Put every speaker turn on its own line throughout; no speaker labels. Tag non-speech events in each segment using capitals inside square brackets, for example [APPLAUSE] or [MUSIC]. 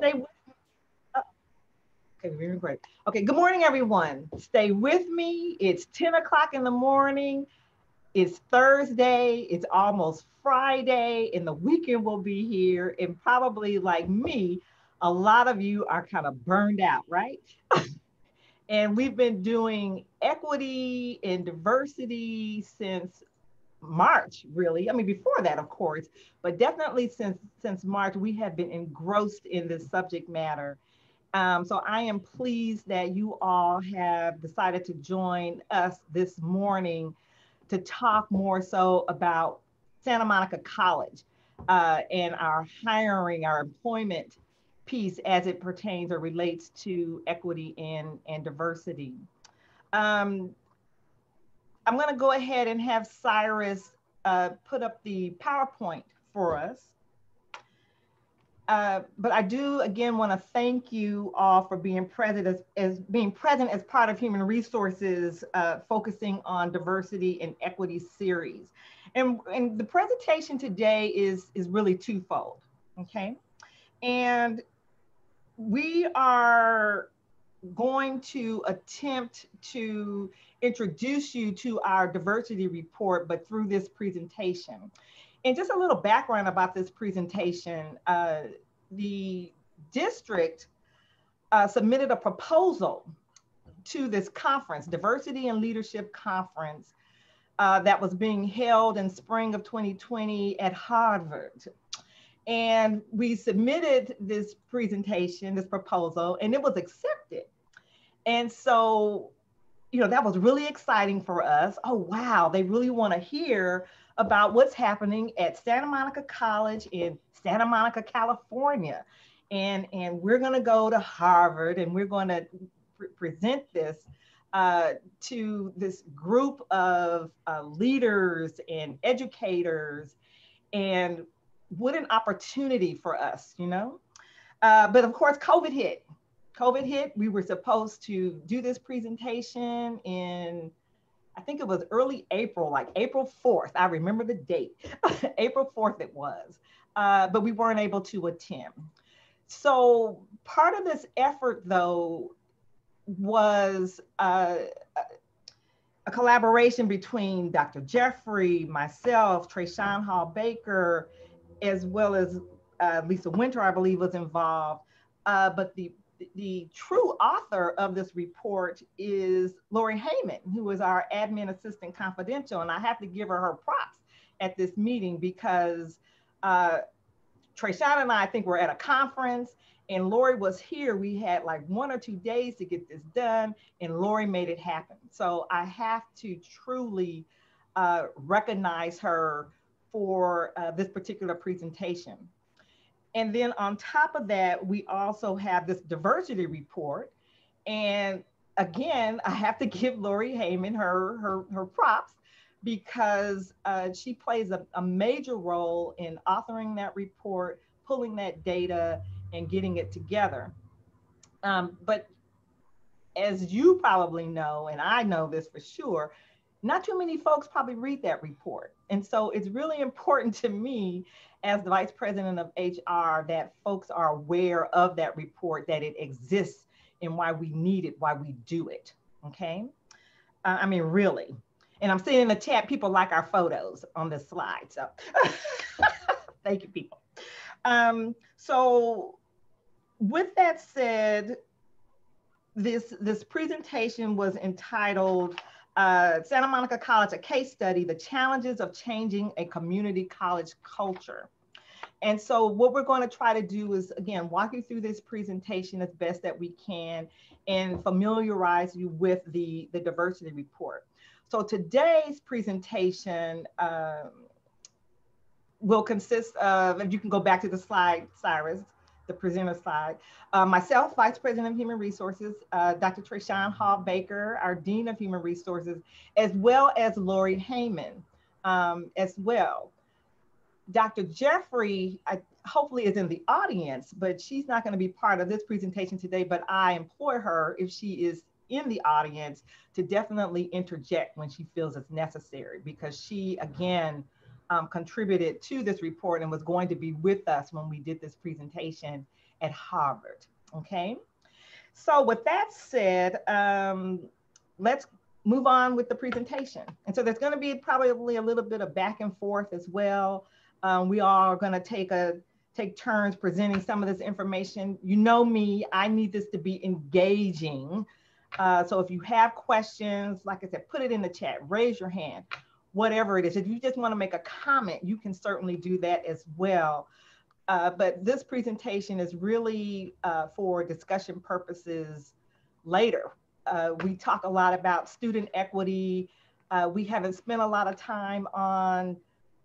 Stay with me. Oh, okay, very great. Okay, good morning, everyone. Stay with me. It's 10 o'clock in the morning. It's Thursday. It's almost Friday, and the weekend will be here. And probably like me, a lot of you are kind of burned out, right? [LAUGHS] and we've been doing equity and diversity since March, really. I mean, before that, of course, but definitely since since March, we have been engrossed in this subject matter. Um, so I am pleased that you all have decided to join us this morning to talk more so about Santa Monica College uh, and our hiring, our employment piece as it pertains or relates to equity and, and diversity. Um, I'm going to go ahead and have Cyrus uh, put up the PowerPoint for us. Uh, but I do again want to thank you all for being present as, as, being present as part of Human Resources, uh, focusing on diversity and equity series. And, and the presentation today is, is really twofold, okay? And we are going to attempt to introduce you to our diversity report, but through this presentation. And just a little background about this presentation, uh, the district uh, submitted a proposal to this conference, Diversity and Leadership Conference, uh, that was being held in spring of 2020 at Harvard. And we submitted this presentation, this proposal, and it was accepted. And so, you know, that was really exciting for us. Oh, wow, they really want to hear about what's happening at Santa Monica College in Santa Monica, California. And, and we're going to go to Harvard and we're going to pre present this uh, to this group of uh, leaders and educators and what an opportunity for us, you know? Uh, but of course, COVID hit. COVID hit. We were supposed to do this presentation in, I think it was early April, like April 4th. I remember the date. [LAUGHS] April 4th it was. Uh, but we weren't able to attend. So part of this effort, though, was uh, a collaboration between Dr. Jeffrey, myself, Trayshawn Hall Baker, as well as uh, Lisa Winter, I believe, was involved. Uh, but the the true author of this report is Lori Heyman, who is our admin assistant confidential. And I have to give her her props at this meeting because uh, Trayshawn and I, I think we're at a conference and Lori was here. We had like one or two days to get this done and Lori made it happen. So I have to truly uh, recognize her for uh, this particular presentation. And then on top of that, we also have this diversity report. And again, I have to [LAUGHS] give Lori Heyman her, her, her props because uh, she plays a, a major role in authoring that report, pulling that data, and getting it together. Um, but as you probably know, and I know this for sure, not too many folks probably read that report. And so it's really [LAUGHS] important to me as the vice president of HR that folks are aware of that report, that it exists and why we need it, why we do it. Okay. Uh, I mean, really. And I'm seeing in the chat, people like our photos on this slide. So [LAUGHS] thank you, people. Um, so with that said, this, this presentation was entitled uh, Santa Monica College, a case study, the challenges of changing a community college culture. And so what we're going to try to do is, again, walk you through this presentation as best that we can and familiarize you with the, the diversity report. So today's presentation um, will consist of, and you can go back to the slide, Cyrus, the presenter slide. Uh, myself, Vice President of Human Resources, uh, Dr. Trayshawn Hall Baker, our Dean of Human Resources, as well as Lori Heyman um, as well. Dr. Jeffrey, I, hopefully is in the audience, but she's not gonna be part of this presentation today, but I employ her if she is in the audience to definitely interject when she feels it's necessary because she, again, um, contributed to this report and was going to be with us when we did this presentation at Harvard, okay? So with that said, um, let's move on with the presentation. And so there's gonna be probably a little bit of back and forth as well. Um, we are gonna take a take turns presenting some of this information. You know me, I need this to be engaging. Uh, so if you have questions, like I said, put it in the chat, raise your hand, whatever it is. If you just wanna make a comment, you can certainly do that as well. Uh, but this presentation is really uh, for discussion purposes later. Uh, we talk a lot about student equity. Uh, we haven't spent a lot of time on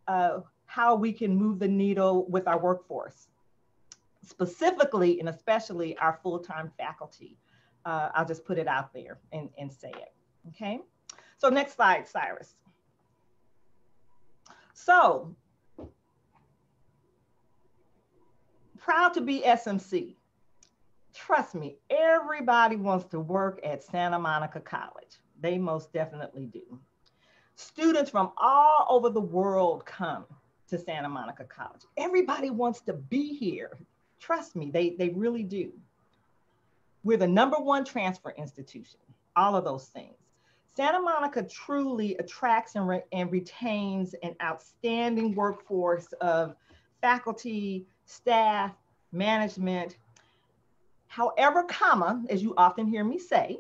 uh, how we can move the needle with our workforce, specifically and especially our full-time faculty. Uh, I'll just put it out there and, and say it, okay? So next slide, Cyrus. So, proud to be SMC. Trust me, everybody wants to work at Santa Monica College. They most definitely do. Students from all over the world come to Santa Monica College. Everybody wants to be here. Trust me, they, they really do. We're the number one transfer institution, all of those things. Santa Monica truly attracts and, re and retains an outstanding workforce of faculty, staff, management. However, comma, as you often hear me say,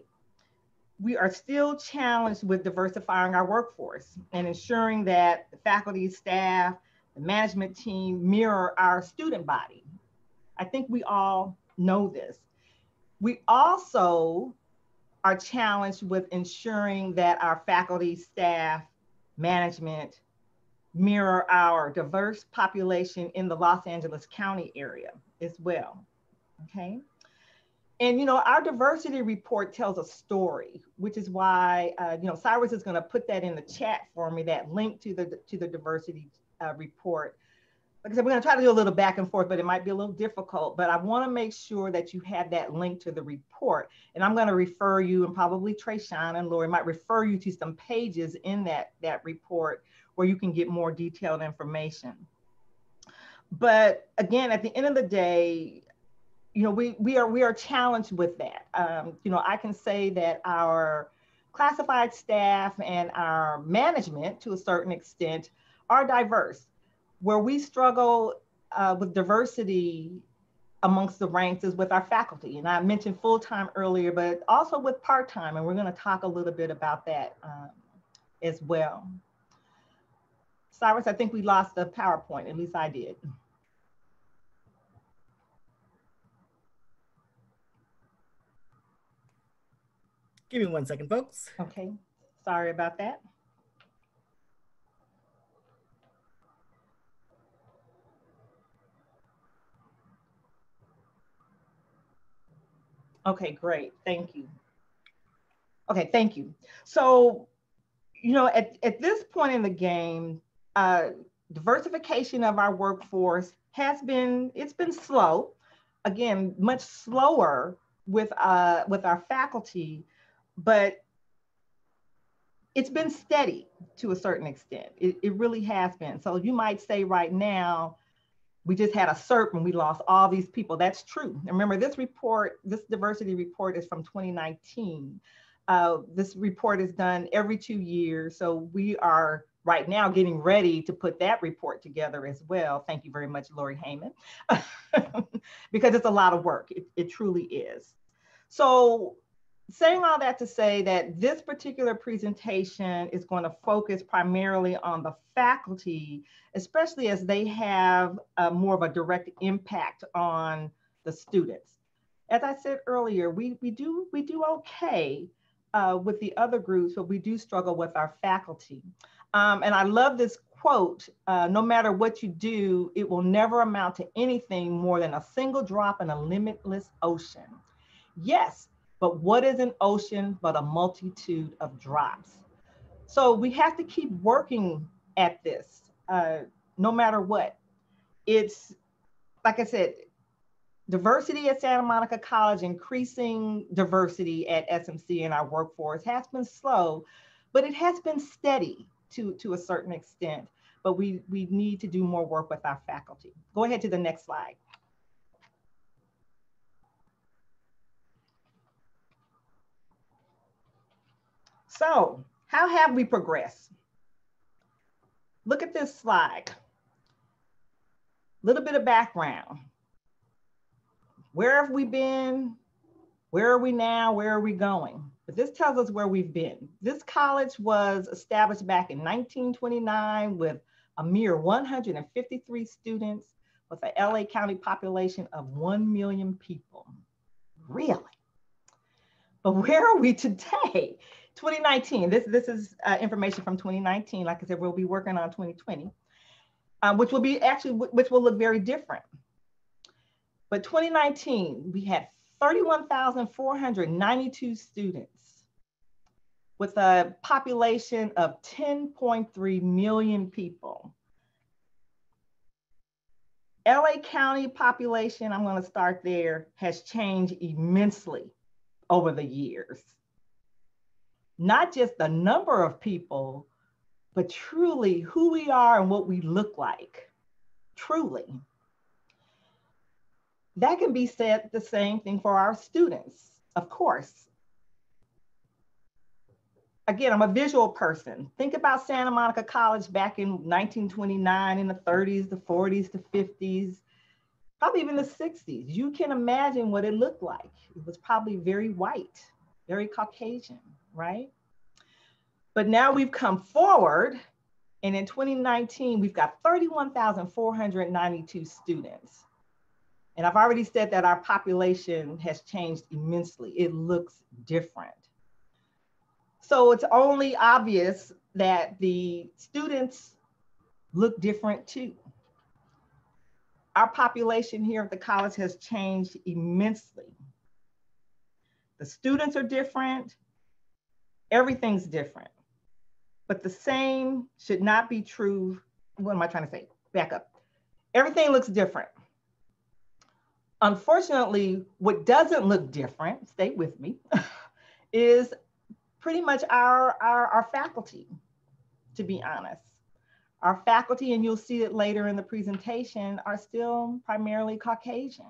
we are still challenged with diversifying our workforce and ensuring that the faculty, staff, the management team mirror our student body. I think we all know this. We also are challenged with ensuring that our faculty, staff, management mirror our diverse population in the Los Angeles County area as well, okay? And you know, our diversity report tells a story, which is why uh, you know Cyrus is going to put that in the chat for me. That link to the to the diversity uh, report. Like I said, we're going to try to do a little back and forth, but it might be a little difficult. But I want to make sure that you have that link to the report. And I'm going to refer you, and probably Trayshawn and Lori might refer you to some pages in that, that report where you can get more detailed information. But again, at the end of the day, you know, we, we, are, we are challenged with that. Um, you know, I can say that our classified staff and our management, to a certain extent, are diverse. Where we struggle uh, with diversity amongst the ranks is with our faculty. And I mentioned full-time earlier, but also with part-time, and we're gonna talk a little bit about that um, as well. Cyrus, I think we lost the PowerPoint, at least I did.
Give me one second, folks.
Okay, sorry about that. Okay, great. Thank you. Okay, thank you. So, you know, at, at this point in the game, uh, diversification of our workforce has been, it's been slow. Again, much slower with, uh, with our faculty, but it's been steady to a certain extent. It, it really has been. So you might say right now, we just had a SERP and we lost all these people. That's true. Remember, this report, this diversity report is from 2019. Uh, this report is done every two years. So we are right now getting ready to put that report together as well. Thank you very much, Lori Heyman, [LAUGHS] because it's a lot of work. It, it truly is. So saying all that to say that this particular presentation is going to focus primarily on the faculty, especially as they have uh, more of a direct impact on the students. As I said earlier, we, we, do, we do okay uh, with the other groups, but we do struggle with our faculty. Um, and I love this quote, uh, no matter what you do, it will never amount to anything more than a single drop in a limitless ocean. Yes, but what is an ocean but a multitude of drops? So we have to keep working at this, uh, no matter what. It's, like I said, diversity at Santa Monica College, increasing diversity at SMC in our workforce has been slow, but it has been steady to, to a certain extent. But we, we need to do more work with our faculty. Go ahead to the next slide. So how have we progressed? Look at this slide. A little bit of background. Where have we been? Where are we now? Where are we going? But this tells us where we've been. This college was established back in 1929 with a mere 153 students with a LA County population of 1 million people. Really? But where are we today? 2019, this, this is uh, information from 2019. Like I said, we'll be working on 2020, um, which will be actually, which will look very different. But 2019, we had 31,492 students with a population of 10.3 million people. LA County population, I'm going to start there, has changed immensely over the years. Not just the number of people, but truly who we are and what we look like. Truly. That can be said the same thing for our students, of course. Again, I'm a visual person. Think about Santa Monica College back in 1929 in the 30s, the 40s, the 50s, probably even the 60s. You can imagine what it looked like. It was probably very white, very Caucasian, right? But now we've come forward, and in 2019, we've got 31,492 students. And I've already said that our population has changed immensely. It looks different. So it's only obvious that the students look different too. Our population here at the college has changed immensely. The students are different, everything's different. But the same should not be true. What am I trying to say? Back up. Everything looks different. Unfortunately, what doesn't look different, stay with me, [LAUGHS] is pretty much our, our, our faculty, to be honest. Our faculty, and you'll see it later in the presentation, are still primarily Caucasian.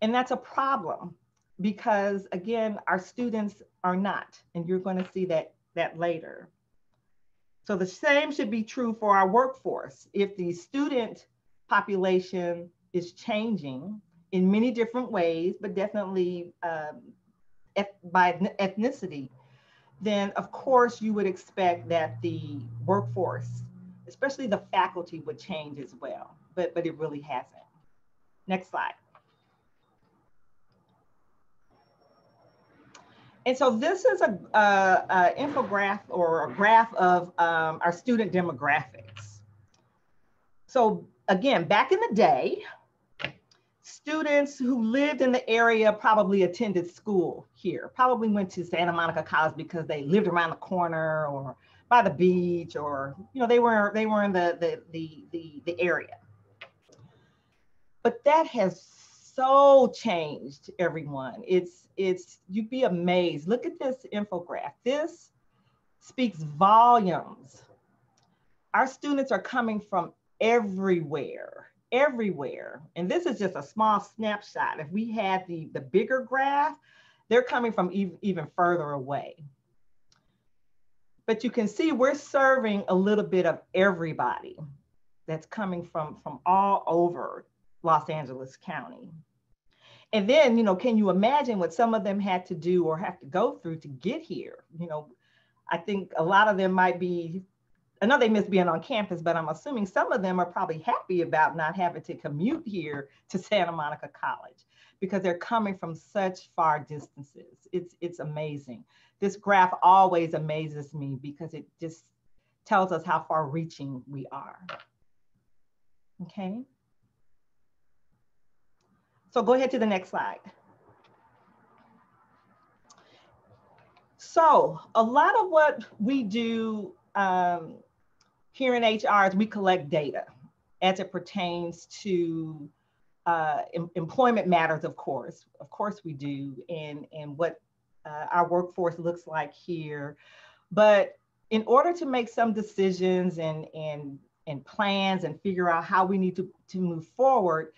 And that's a problem because again, our students are not, and you're gonna see that, that later. So the same should be true for our workforce. If the student population is changing in many different ways, but definitely um, by ethnicity, then of course you would expect that the workforce, especially the faculty would change as well, but, but it really hasn't. Next slide. And so this is a, a, a infograph or a graph of um, our student demographics. So again, back in the day, students who lived in the area probably attended school here, probably went to Santa Monica College because they lived around the corner or by the beach or, you know, they were, they were in the, the, the, the, the area. But that has so changed everyone. It's, it's, you'd be amazed. Look at this infographic. This speaks volumes. Our students are coming from everywhere everywhere. And this is just a small snapshot. If we had the, the bigger graph, they're coming from e even further away. But you can see we're serving a little bit of everybody that's coming from, from all over Los Angeles County. And then, you know, can you imagine what some of them had to do or have to go through to get here? You know, I think a lot of them might be I know they miss being on campus, but I'm assuming some of them are probably happy about not having to commute here to Santa Monica College because they're coming from such far distances. It's, it's amazing. This graph always amazes me because it just tells us how far reaching we are. Okay. So go ahead to the next slide. So a lot of what we do um, here in HR, is we collect data as it pertains to uh, em employment matters, of course. Of course we do, and, and what uh, our workforce looks like here. But in order to make some decisions and, and, and plans and figure out how we need to, to move forward,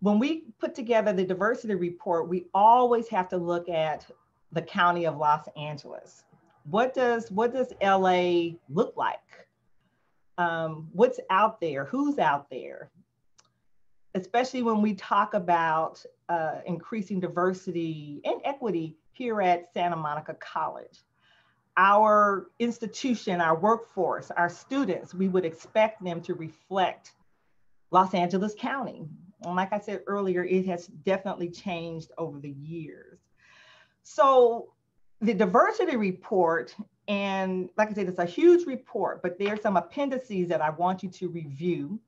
when we put together the diversity report, we always have to look at the County of Los Angeles What does what does LA look like? Um, what's out there? Who's out there? Especially when we talk about uh, increasing diversity and equity here at Santa Monica College. Our institution, our workforce, our students, we would expect them to reflect Los Angeles County. Like I said earlier, it has definitely changed over the years. So the diversity report, and like I said, it's a huge report, but there's some appendices that I want you to review,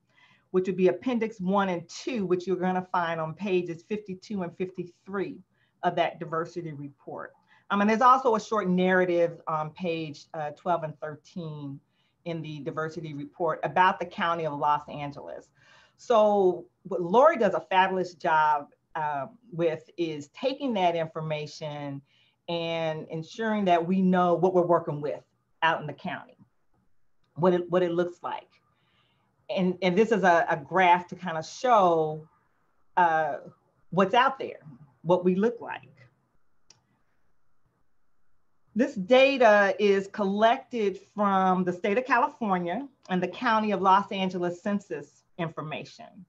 which would be appendix one and two, which you're gonna find on pages 52 and 53 of that diversity report. Um, and there's also a short narrative on page uh, 12 and 13 in the diversity report about the County of Los Angeles. So what Lori does a fabulous job uh, with is taking that information and ensuring that we know what we're working with out in the county, what it, what it looks like. And, and this is a, a graph to kind of show uh, what's out there, what we look like. This data is collected from the state of California and the County of Los Angeles census information.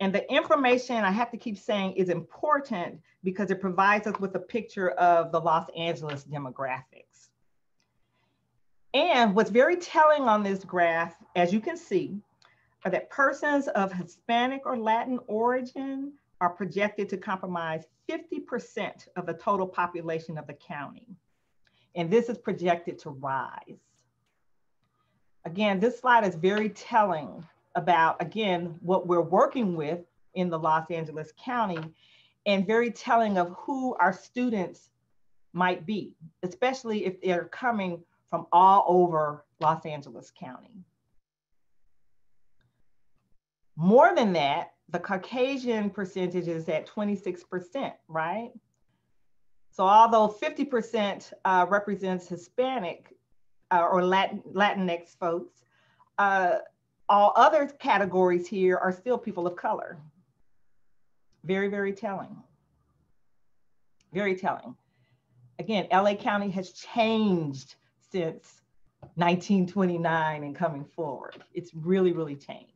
And the information I have to keep saying is important because it provides us with a picture of the Los Angeles demographics. And what's very telling on this graph, as you can see, are that persons of Hispanic or Latin origin are projected to comprise 50% of the total population of the county. And this is projected to rise. Again, this slide is very telling about, again, what we're working with in the Los Angeles County and very telling of who our students might be, especially if they're coming from all over Los Angeles County. More than that, the Caucasian percentage is at 26%, right? So although 50% uh, represents Hispanic uh, or Latin, Latinx folks, uh, all other categories here are still people of color. Very, very telling. Very telling. Again, LA County has changed since 1929 and coming forward. It's really, really changed.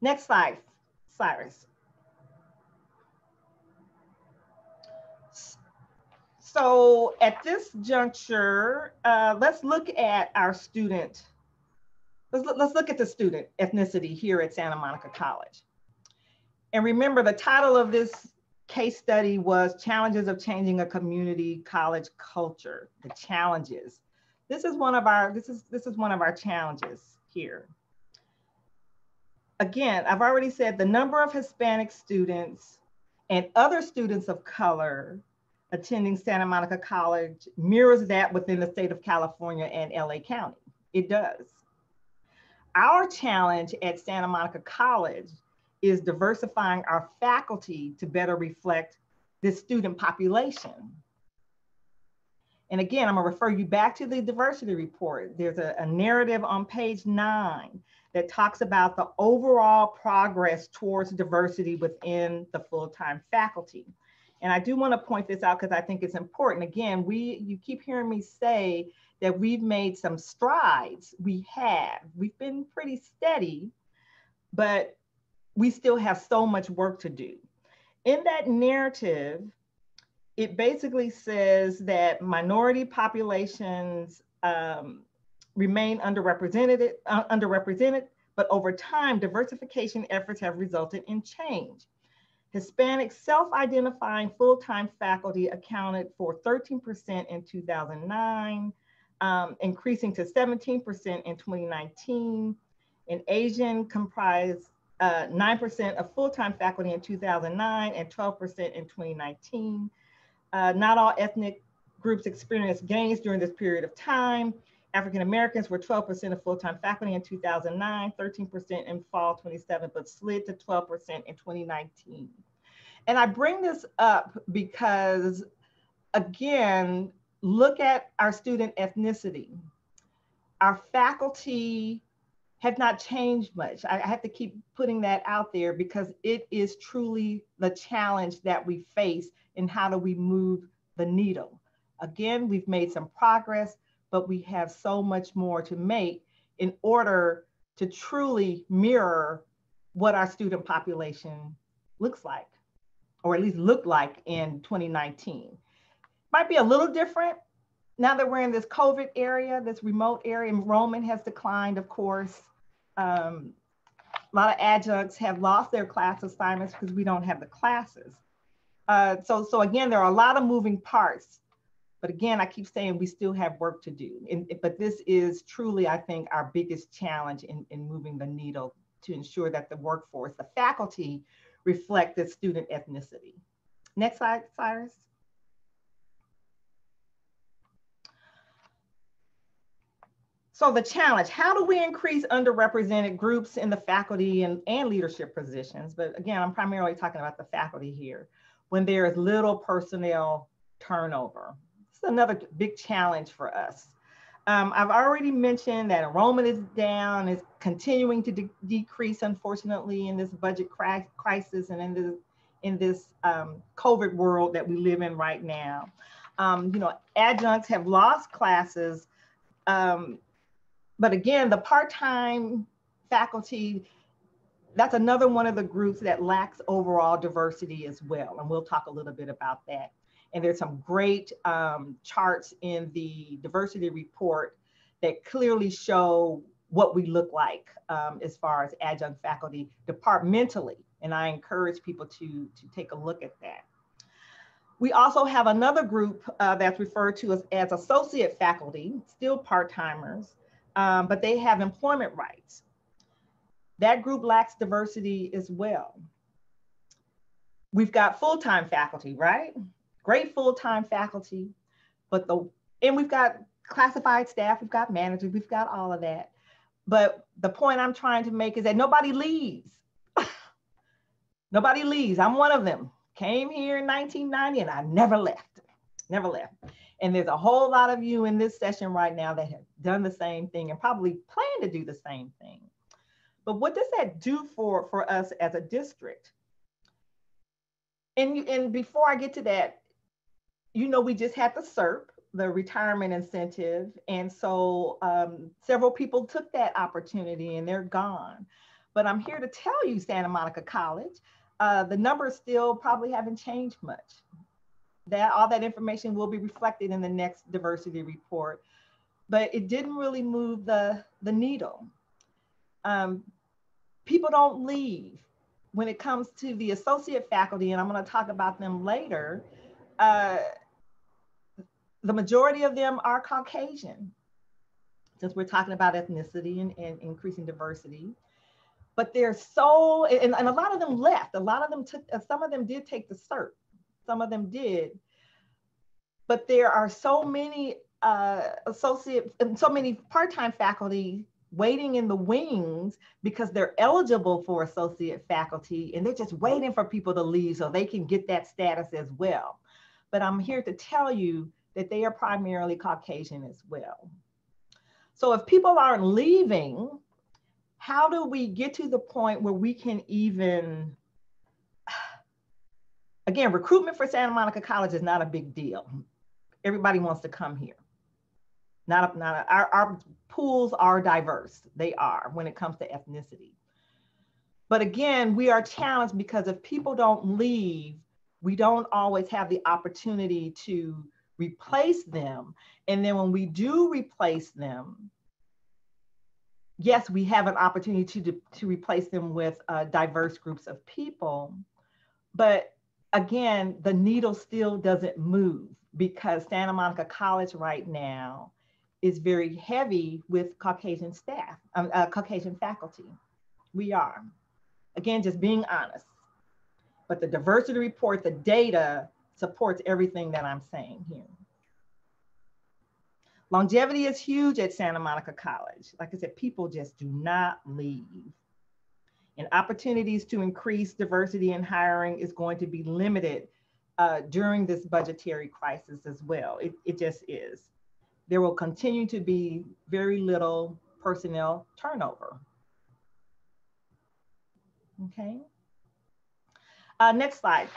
Next slide, Cyrus. So at this juncture, uh, let's look at our student. Let's, let's look at the student ethnicity here at Santa Monica College. And remember the title of this case study was Challenges of Changing a Community College Culture, the challenges. This is one of our, this is, this is one of our challenges here. Again, I've already said the number of Hispanic students and other students of color attending Santa Monica College mirrors that within the state of California and LA County. It does. Our challenge at Santa Monica College is diversifying our faculty to better reflect the student population. And again, I'm gonna refer you back to the diversity report. There's a, a narrative on page nine that talks about the overall progress towards diversity within the full-time faculty. And I do want to point this out because I think it's important. Again, we you keep hearing me say that we've made some strides. We have. We've been pretty steady, but we still have so much work to do. In that narrative, it basically says that minority populations um, remain underrepresented, uh, underrepresented, but over time, diversification efforts have resulted in change. Hispanic self-identifying full-time faculty accounted for 13% in 2009, um, increasing to 17% in 2019. And Asian comprised 9% uh, of full-time faculty in 2009 and 12% in 2019. Uh, not all ethnic groups experienced gains during this period of time. African Americans were 12% of full-time faculty in 2009, 13% in fall 27, but slid to 12% in 2019. And I bring this up because, again, look at our student ethnicity. Our faculty have not changed much. I, have to keep putting that out there because it is truly the challenge that we face and how do we move the needle. Again, we've made some progress, but we have so much more to make in order to truly mirror what our student population looks like, or at least looked like in 2019. Might be a little different now that we're in this COVID area, this remote area, enrollment has declined, of course. Um, a lot of adjuncts have lost their class assignments because we don't have the classes. Uh, so, so again, there are a lot of moving parts. But again, I keep saying we still have work to do. And, but this is truly, I think, our biggest challenge in, in moving the needle to ensure that the workforce, the faculty, reflect the student ethnicity. Next slide, Cyrus. So the challenge, how do we increase underrepresented groups in the faculty and, and leadership positions? But again, I'm primarily talking about the faculty here when there is little personnel turnover. It's another big challenge for us. Um, I've already mentioned that enrollment is down, is continuing to de decrease, unfortunately, in this budget cri crisis and in this, in this um, COVID world that we live in right now. Um, you know, adjuncts have lost classes um, but again, the part-time faculty, that's another one of the groups that lacks overall diversity as well. And we'll talk a little bit about that. And there's some great um, charts in the diversity report that clearly show what we look like um, as far as adjunct faculty departmentally. And I encourage people to, to take a look at that. We also have another group uh, that's referred to as, as associate faculty, still part-timers, um, but they have employment rights. That group lacks diversity as well. We've got full-time faculty, right? Great full-time faculty, but the, and we've got classified staff, we've got managers, we've got all of that. But the point I'm trying to make is that nobody leaves. [SIGHS] nobody leaves. I'm one of them. Came here in 1990 and I never left, never left. And there's a whole lot of you in this session right now that have done the same thing and probably plan to do the same thing. But what does that do for, for us as a district? And, you, and before I get to that, you know, we just had the SERP, the retirement incentive. And so um, several people took that opportunity and they're gone. But I'm here to tell you, Santa Monica College, uh, the numbers still probably haven't changed much that all that information will be reflected in the next diversity report. But it didn't really move the, the needle. Um, people don't leave. When it comes to the associate faculty, and I'm going to talk about them later, uh, the majority of them are Caucasian, since we're talking about ethnicity and, and increasing diversity. But they're so, and, and a lot of them left. A lot of them took, uh, some of them did take the cert, some of them did. But there are so many uh, associate, so many part-time faculty waiting in the wings because they're eligible for associate faculty and they're just waiting for people to leave so they can get that status as well. But I'm here to tell you that they are primarily Caucasian as well. So if people aren't leaving, how do we get to the point where we can even again, recruitment for Santa Monica College is not a big deal. Everybody wants to come here. Not, a, not a, our, our pools are diverse. They are when it comes to ethnicity. But again, we are challenged because if people don't leave, we don't always have the opportunity to replace them. And then when we do replace them, yes, we have an opportunity to, to replace them with uh, diverse groups of people. But again, the needle still doesn't move because Santa Monica College right now is very heavy with Caucasian staff, um, uh, Caucasian faculty. We are. Again, just being honest. But the diversity report, the data supports everything that I'm saying here. Longevity is huge at Santa Monica College. Like I said, people just do not leave and opportunities to increase diversity in hiring is going to be limited uh, during this budgetary crisis as well. It, it just is. There will continue to be very little personnel turnover. okay? Uh, next slide.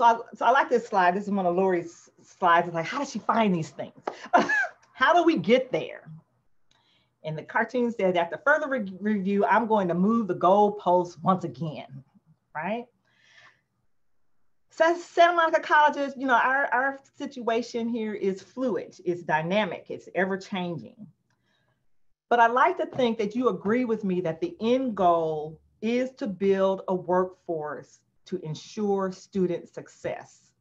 So I, so I like this slide. This is one of Lori's slides. It's like, how does she find these things? [LAUGHS] how do we get there? And the cartoon says, after further re review, I'm going to move the goalposts once again, right? So Santa Monica Colleges, you know, our, our situation here is fluid, it's dynamic, it's ever changing. But I like to think that you agree with me that the end goal is to build a workforce to ensure student success.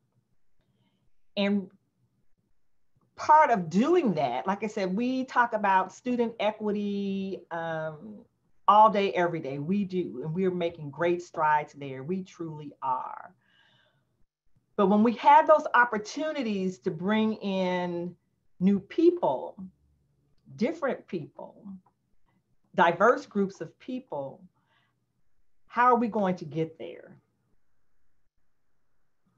And part of doing that, like I said, we talk about student equity um, all day, every day. We do, and we're making great strides there. We truly are. But when we have those opportunities to bring in new people, different people, diverse groups of people, how are we going to get there?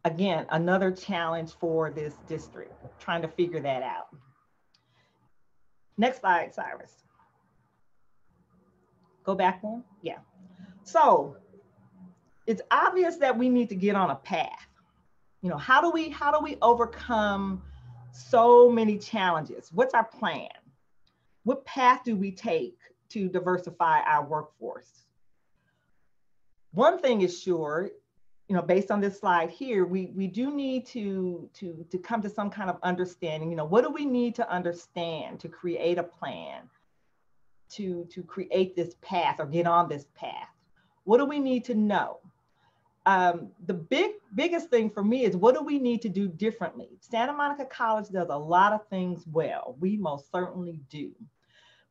Again, another challenge for this district, trying to figure that out. Next slide, Cyrus. Go back one, yeah. So it's obvious that we need to get on a path you know how do we how do we overcome so many challenges what's our plan what path do we take to diversify our workforce one thing is sure you know based on this slide here we we do need to to to come to some kind of understanding you know what do we need to understand to create a plan to to create this path or get on this path what do we need to know um, the big biggest thing for me is what do we need to do differently? Santa Monica College does a lot of things well. We most certainly do.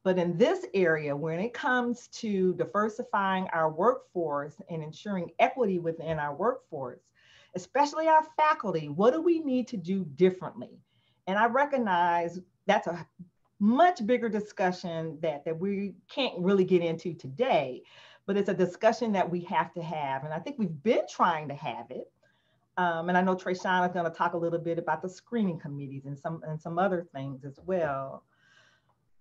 But in this area, when it comes to diversifying our workforce and ensuring equity within our workforce, especially our faculty, what do we need to do differently? And I recognize that's a much bigger discussion that, that we can't really get into today but it's a discussion that we have to have. And I think we've been trying to have it. Um, and I know Trayshawn is going to talk a little bit about the screening committees and some and some other things as well.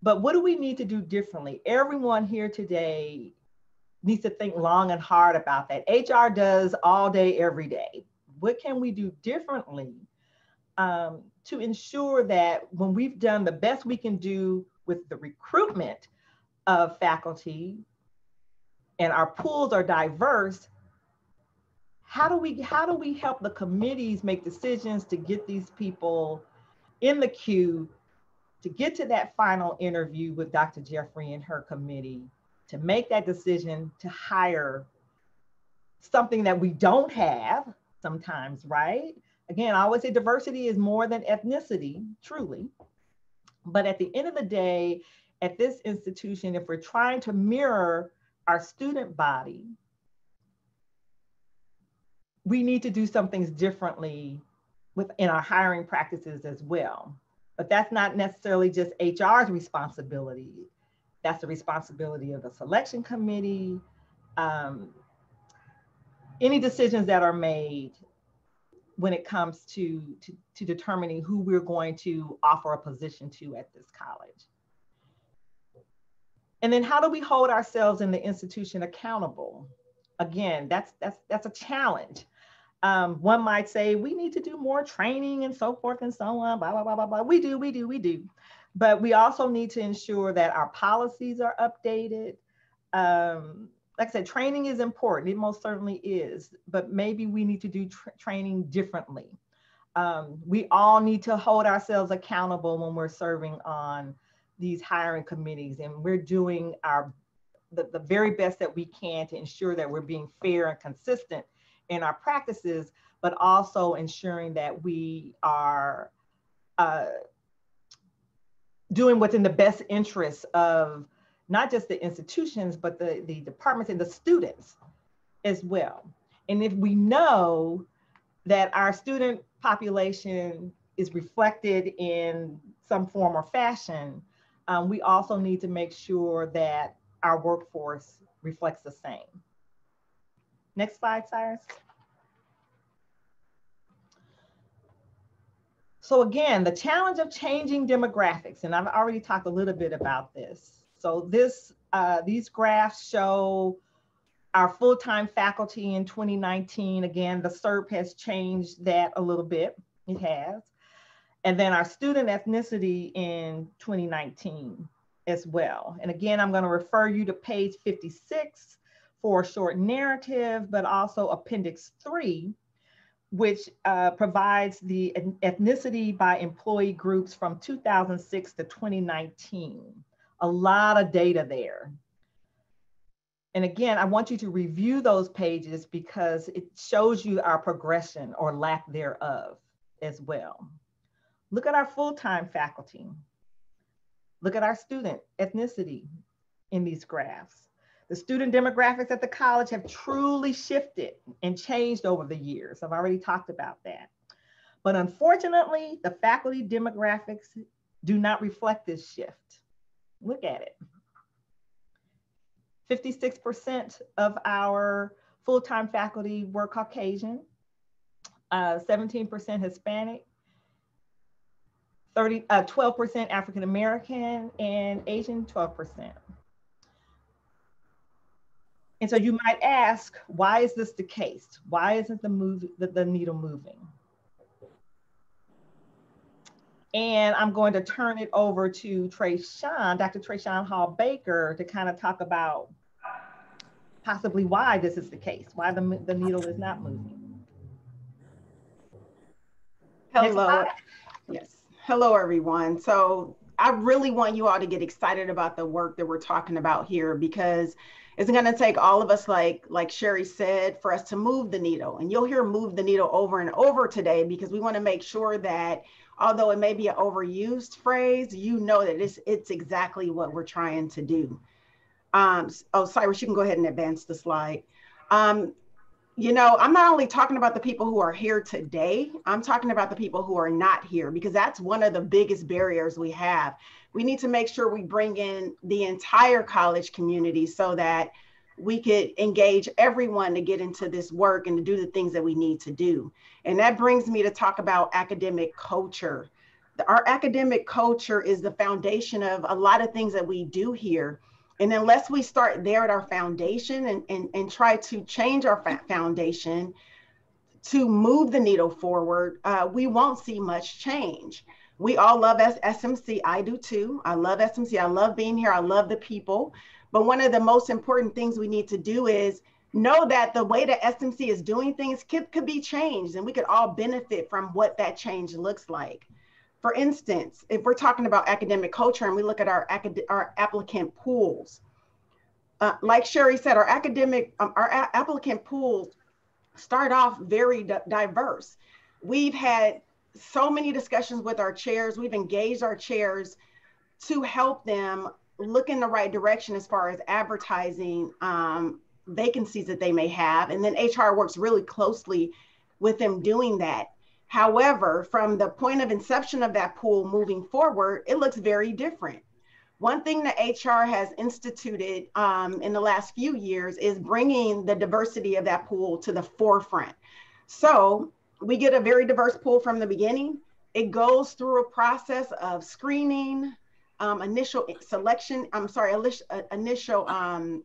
But what do we need to do differently? Everyone here today needs to think long and hard about that. HR does all day, every day. What can we do differently um, to ensure that when we've done the best we can do with the recruitment of faculty, and our pools are diverse, how do we how do we help the committees make decisions to get these people in the queue to get to that final interview with Dr. Jeffrey and her committee to make that decision to hire something that we don't have sometimes, right? Again, I always say diversity is more than ethnicity, truly. But at the end of the day, at this institution, if we're trying to mirror our student body, we need to do some things differently within our hiring practices as well. But that's not necessarily just HR's responsibility. That's the responsibility of the selection committee. Um, any decisions that are made when it comes to, to, to determining who we're going to offer a position to at this college. And then how do we hold ourselves in the institution accountable? Again, that's that's that's a challenge. Um, one might say we need to do more training and so forth and so on, blah, blah, blah, blah, blah. We do, we do, we do. But we also need to ensure that our policies are updated. Um, like I said, training is important. It most certainly is, but maybe we need to do tra training differently. Um, we all need to hold ourselves accountable when we're serving on these hiring committees and we're doing our the, the very best that we can to ensure that we're being fair and consistent in our practices, but also ensuring that we are uh, doing what's in the best interest of not just the institutions, but the, the departments and the students as well. And if we know that our student population is reflected in some form or fashion, um, we also need to make sure that our workforce reflects the same. Next slide, Cyrus. So again, the challenge of changing demographics, and I've already talked a little bit about this. So this, uh, these graphs show our full-time faculty in 2019. Again, the SERP has changed that a little bit, it has. And then our student ethnicity in 2019 as well. And again, I'm gonna refer you to page 56 for short narrative, but also appendix three, which uh, provides the ethnicity by employee groups from 2006 to 2019. A lot of data there. And again, I want you to review those pages because it shows you our progression or lack thereof as well. Look at our full-time faculty. Look at our student ethnicity in these graphs. The student demographics at the college have truly shifted and changed over the years. I've already talked about that. But unfortunately, the faculty demographics do not reflect this shift. Look at it. 56% of our full-time faculty were Caucasian, 17% uh, Hispanic, 30, uh, 12% African American, and Asian 12%. And so you might ask, why is this the case? Why isn't the move the, the needle moving? And I'm going to turn it over to Trayshawn, Dr. Trayshawn Hall Baker, to kind of talk about possibly why this is the case, why the, the needle is not moving.
Hello. Yes. Hello, everyone. So I really want you all to get excited about the work that we're talking about here because it's going to take all of us, like like Sherry said, for us to move the needle. And you'll hear "move the needle" over and over today because we want to make sure that, although it may be an overused phrase, you know that it's it's exactly what we're trying to do. Um, oh, Cyrus, you can go ahead and advance the slide. Um, you know, I'm not only talking about the people who are here today, I'm talking about the people who are not here because that's one of the biggest barriers we have. We need to make sure we bring in the entire college community so that we could engage everyone to get into this work and to do the things that we need to do. And that brings me to talk about academic culture. Our academic culture is the foundation of a lot of things that we do here. And unless we start there at our foundation and, and, and try to change our foundation to move the needle forward, uh, we won't see much change. We all love SMC. I do too. I love SMC. I love being here. I love the people. But one of the most important things we need to do is know that the way that SMC is doing things could, could be changed and we could all benefit from what that change looks like. For instance, if we're talking about academic culture and we look at our, acad- our applicant pools, uh, like Sherry said, our academic, um, our applicant pools start off very diverse. We've had so many discussions with our chairs. We've engaged our chairs to help them look in the right direction as far as advertising um, vacancies that they may have. And then HR works really closely with them doing that. However, from the point of inception of that pool moving forward, it looks very different. One thing that HR has instituted um, in the last few years is bringing the diversity of that pool to the forefront. So we get a very diverse pool from the beginning. It goes through a process of screening, um, initial selection, I'm sorry, uh, initial um,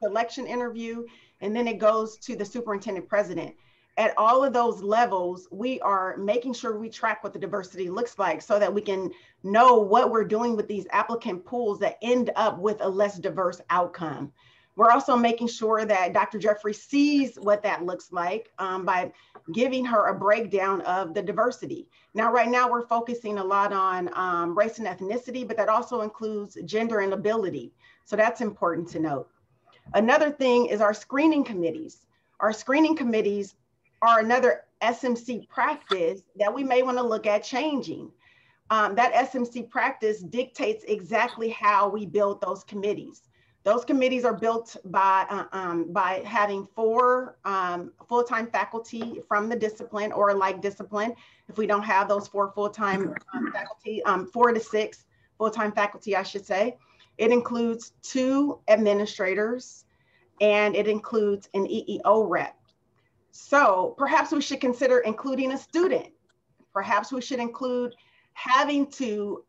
selection interview, and then it goes to the superintendent president at all of those levels, we are making sure we track what the diversity looks like so that we can know what we're doing with these applicant pools that end up with a less diverse outcome. We're also making sure that Dr. Jeffery sees what that looks like um, by giving her a breakdown of the diversity. Now, right now, we're focusing a lot on um, race and ethnicity, but that also includes gender and ability. So that's important to note. Another thing is our screening committees. Our screening committees are another SMC practice that we may want to look at changing. Um, that SMC practice dictates exactly how we build those committees. Those committees are built by, uh, um, by having four um, full-time faculty from the discipline or like discipline. If we don't have those four full-time um, faculty, um, four to six full-time faculty, I should say. It includes two administrators and it includes an EEO rep. So perhaps we should consider including a student. Perhaps we should include having to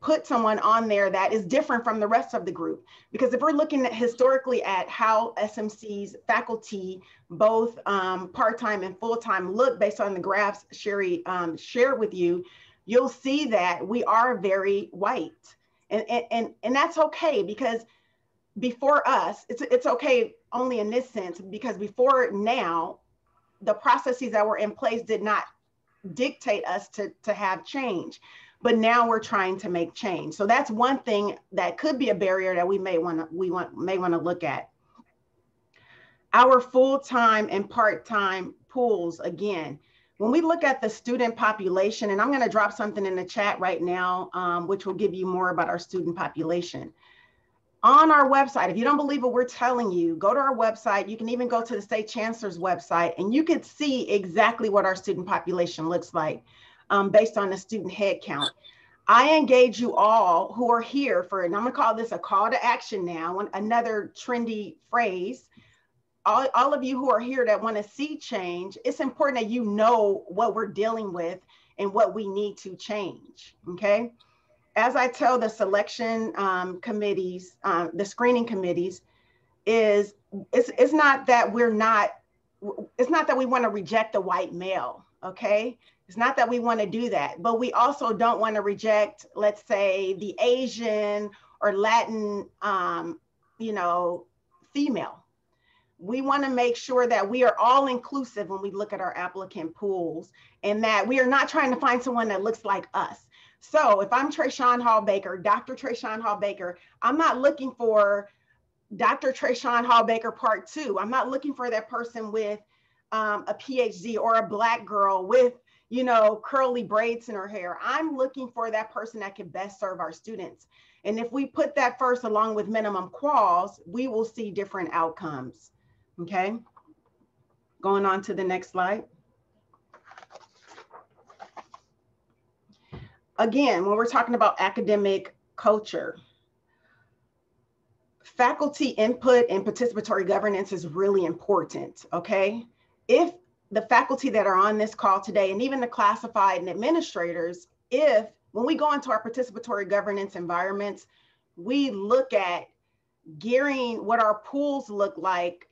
put someone on there that is different from the rest of the group. Because if we're looking at historically at how SMC's faculty, both um, part-time and full-time look based on the graphs Sherry um, shared with you, you'll see that we are very white. And, and, and, and that's okay because before us, it's, it's okay only in this sense, because before now, the processes that were in place did not dictate us to, to have change but now we're trying to make change. So that's one thing that could be a barrier that we may want to we want may want to look at. Our full-time and part-time pools again. When we look at the student population, and I'm going to drop something in the chat right now, um, which will give you more about our student population. On our website, if you don't believe what we're telling you, go to our website. You can even go to the state chancellor's website and you could see exactly what our student population looks like um, based on the student head count. I engage you all who are here for, and I'm gonna call this a call to action now, another trendy phrase. All, all of you who are here that wanna see change, it's important that you know what we're dealing with and what we need to change, okay? As I tell the selection um, committees, uh, the screening committees, is it's, it's not that we're not, it's not that we wanna reject the white male, okay? It's not that we want to do that, but we also don't want to reject, let's say, the Asian or Latin, um, you know, female. We want to make sure that we are all inclusive when we look at our applicant pools and that we are not trying to find someone that looks like us. So if I'm Trayshawn Hall Baker, Dr. Trayshawn Hall Baker, I'm not looking for Dr. Trayshawn Hall Baker part two. I'm not looking for that person with um, a PhD or a black girl with you know, curly braids in her hair. I'm looking for that person that can best serve our students. And if we put that first along with minimum quals, we will see different outcomes. Okay. Going on to the next slide. Again, when we're talking about academic culture, faculty input and participatory governance is really important, okay? If the faculty that are on this call today and even the classified and administrators, if when we go into our participatory governance environments, we look at gearing what our pools look like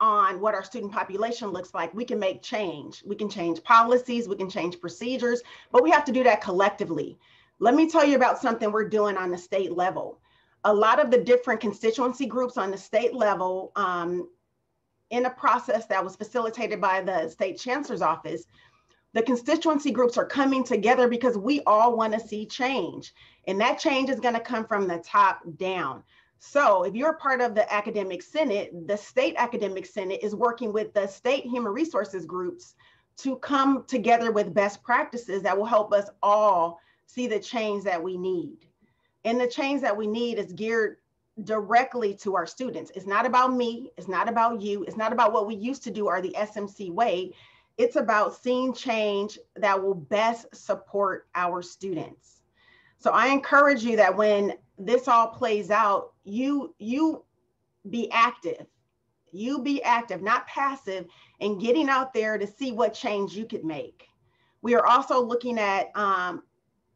on what our student population looks like, we can make change. We can change policies, we can change procedures, but we have to do that collectively. Let me tell you about something we're doing on the state level. A lot of the different constituency groups on the state level um, in a process that was facilitated by the state chancellor's office, the constituency groups are coming together because we all want to see change. And that change is going to come from the top down. So if you're part of the academic senate, the state academic senate is working with the state human resources groups to come together with best practices that will help us all see the change that we need. And the change that we need is geared directly to our students. It's not about me, it's not about you, it's not about what we used to do or the SMC way. It's about seeing change that will best support our students. So I encourage you that when this all plays out, you you be active. You be active, not passive, and getting out there to see what change you could make. We are also looking at um,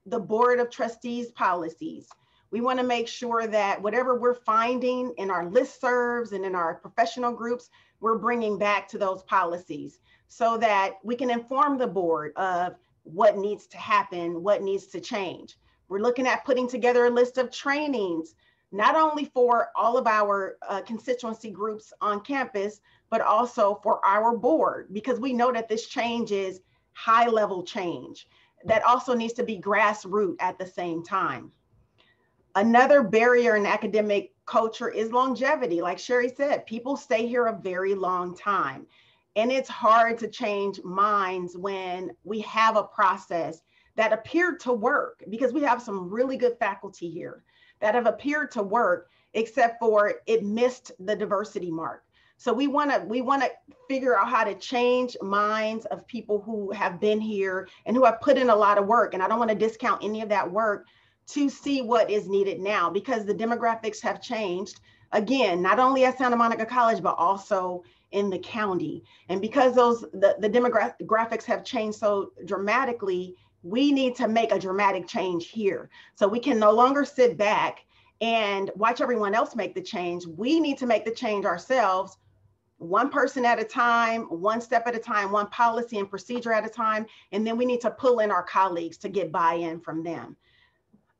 the Board of Trustees policies we want to make sure that whatever we're finding in our listservs and in our professional groups, we're bringing back to those policies so that we can inform the board of what needs to happen, what needs to change. We're looking at putting together a list of trainings, not only for all of our uh, constituency groups on campus, but also for our board, because we know that this change is high level change that also needs to be grassroots at the same time. Another barrier in academic culture is longevity. Like Sherry said, people stay here a very long time. And it's hard to change minds when we have a process that appeared to work because we have some really good faculty here that have appeared to work, except for it missed the diversity mark. So we want to we want to figure out how to change minds of people who have been here and who have put in a lot of work. And I don't want to discount any of that work, to see what is needed now because the demographics have changed again not only at santa monica college but also in the county and because those the, the demographics have changed so dramatically we need to make a dramatic change here. So we can no longer sit back and watch everyone else make the change. We need to make the change ourselves, one person at a time, one step at a time, one policy and procedure at a time. And then we need to pull in our colleagues to get buy in from them.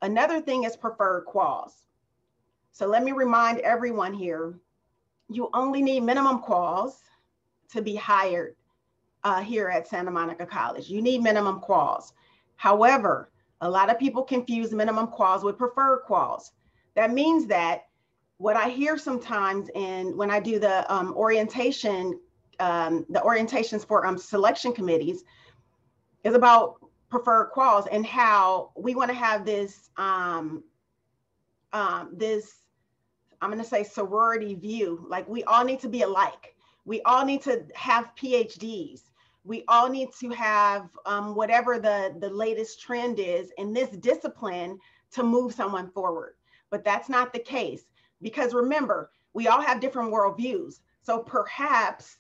Another thing is preferred quals. So let me remind everyone here you only need minimum quals to be hired uh, here at Santa Monica College. You need minimum quals. However, a lot of people confuse minimum quals with preferred quals. That means that what I hear sometimes and when I do the um, orientation, um, the orientations for um, selection committees is about preferred quals and how we want to have this um, um, this I'm going to say sorority view. Like we all need to be alike. We all need to have PhDs. We all need to have um, whatever the, the latest trend is in this discipline to move someone forward. But that's not the case because remember, we all have different worldviews. So perhaps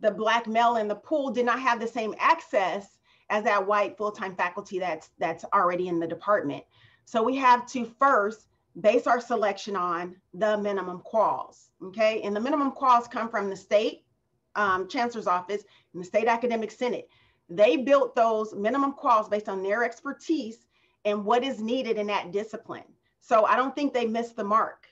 the black male in the pool did not have the same access as that white full-time faculty that's that's already in the department. So we have to first base our selection on the minimum quals. Okay, and the minimum quals come from the state um, chancellor's office and the state academic senate. They built those minimum quals based on their expertise and what is needed in that discipline. So I don't think they missed the mark.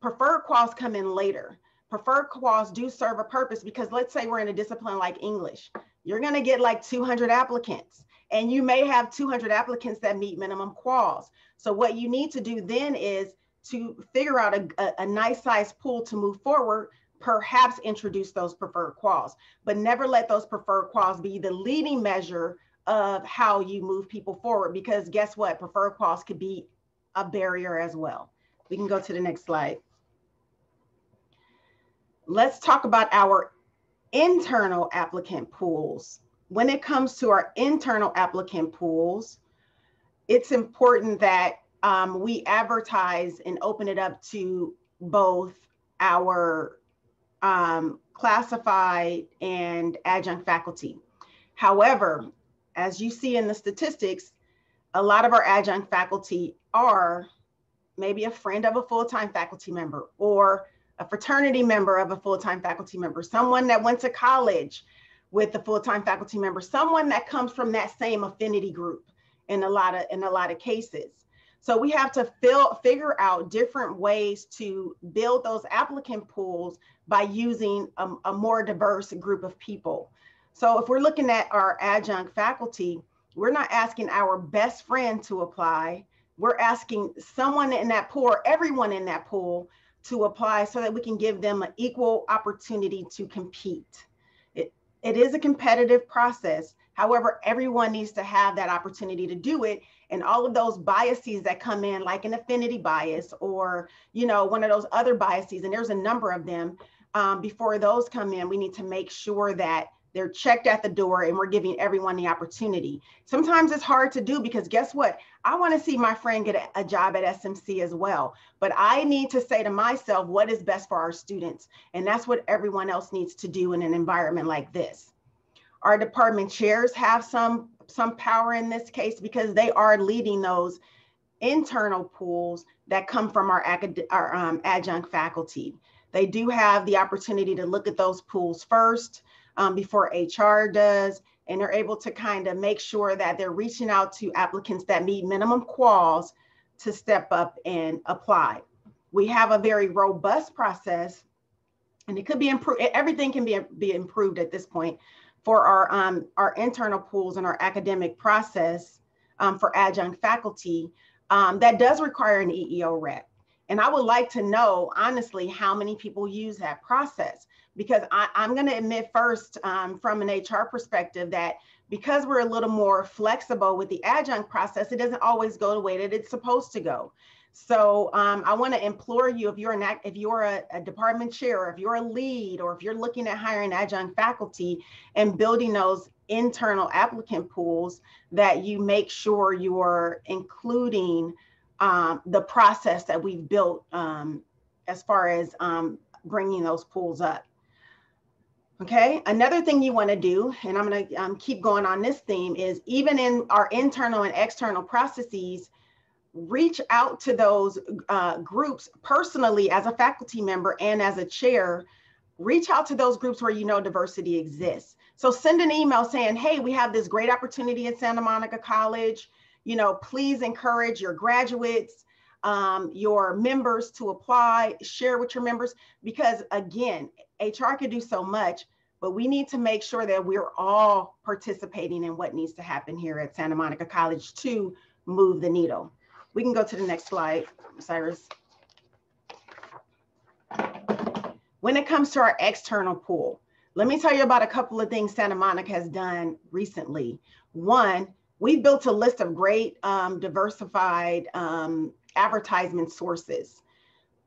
Preferred quals come in later. Preferred quals do serve a purpose because let's say we're in a discipline like English. You're going to get like 200 applicants and you may have 200 applicants that meet minimum quals. So what you need to do then is to figure out a, a, a nice size pool to move forward, perhaps introduce those preferred quals, but never let those preferred quals be the leading measure of how you move people forward because guess what? Preferred quals could be a barrier as well. We can go to the next slide. Let's talk about our internal applicant pools. When it comes to our internal applicant pools, it's important that um, we advertise and open it up to both our um, classified and adjunct faculty. However, as you see in the statistics, a lot of our adjunct faculty are maybe a friend of a full-time faculty member or a fraternity member of a full-time faculty member, someone that went to college with a full-time faculty member, someone that comes from that same affinity group in a lot of in a lot of cases. So we have to fill, figure out different ways to build those applicant pools by using a, a more diverse group of people. So if we're looking at our adjunct faculty, we're not asking our best friend to apply. We're asking someone in that pool everyone in that pool to apply so that we can give them an equal opportunity to compete. It, it is a competitive process. However, everyone needs to have that opportunity to do it. And all of those biases that come in, like an affinity bias or, you know, one of those other biases, and there's a number of them, um, before those come in, we need to make sure that they're checked at the door and we're giving everyone the opportunity. Sometimes it's hard to do because guess what? I want to see my friend get a, a, job at SMC as well. But I need to say to myself, what is best for our students? And that's what everyone else needs to do in an environment like this. Our department chairs have some, some power in this case because they are leading those internal pools that come from our, our um, adjunct faculty. They do have the opportunity to look at those pools first, um, before HR does. And they're able to kind of make sure that they're reaching out to applicants that meet minimum quals to step up and apply. We have a very robust process and it could be improved. Everything can be, be improved at this point for our, um, our internal pools and our academic process um, for adjunct faculty um, that does require an EEO rep. And I would like to know, honestly, how many people use that process because I, am going to admit first um, from an HR perspective that because we're a little more flexible with the adjunct process, it doesn't always go the way that it's supposed to go. So um, I want to implore you if you're an if you're a, a, department chair, or if you're a lead, or if you're looking at hiring adjunct faculty and building those internal applicant pools, that you make sure you're including um, the process that we've built um, as far as um, bringing those pools up. Okay, another thing you want to do, and I'm going to um, keep going on this theme, is even in our internal and external processes, reach out to those uh, groups personally as a faculty member and as a chair. Reach out to those groups where you know diversity exists. So send an email saying, hey, we have this great opportunity at Santa Monica College. You know, please encourage your graduates, um, your members to apply, share with your members, because again, HR can do so much, but we need to make sure that we're all participating in what needs to happen here at Santa Monica College to move the needle. We can go to the next slide, Cyrus. When it comes to our external pool, let me tell you about a couple of things Santa Monica has done recently. One, we built a list of great um, diversified um, advertisement sources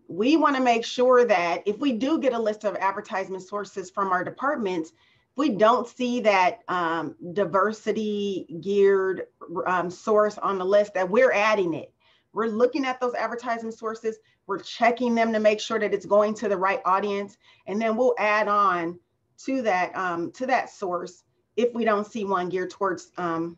we want to make sure that if we do get a list of advertisement sources from our departments, if we don't see that um, diversity geared um, source on the list, that we're adding it. We're looking at those advertising sources, we're checking them to make sure that it's going to the right audience, and then we'll add on to that um, to that source if we don't see one geared towards um,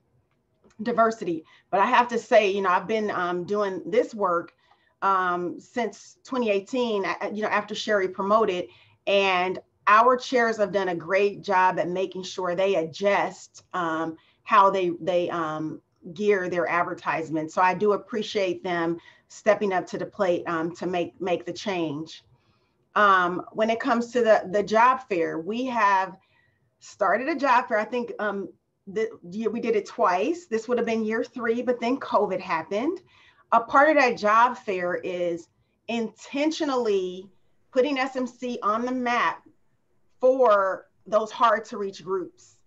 diversity. But I have to say, you know, I've been um, doing this work um, since 2018, you know, after Sherry promoted, and our chairs have done a great job at making sure they adjust um, how they they um, gear their advertisement. So I do appreciate them stepping up to the plate um, to make make the change. Um, when it comes to the the job fair, we have started a job fair. I think um, the we did it twice. This would have been year three, but then COVID happened a part of that job fair is intentionally putting SMC on the map for those hard to reach groups.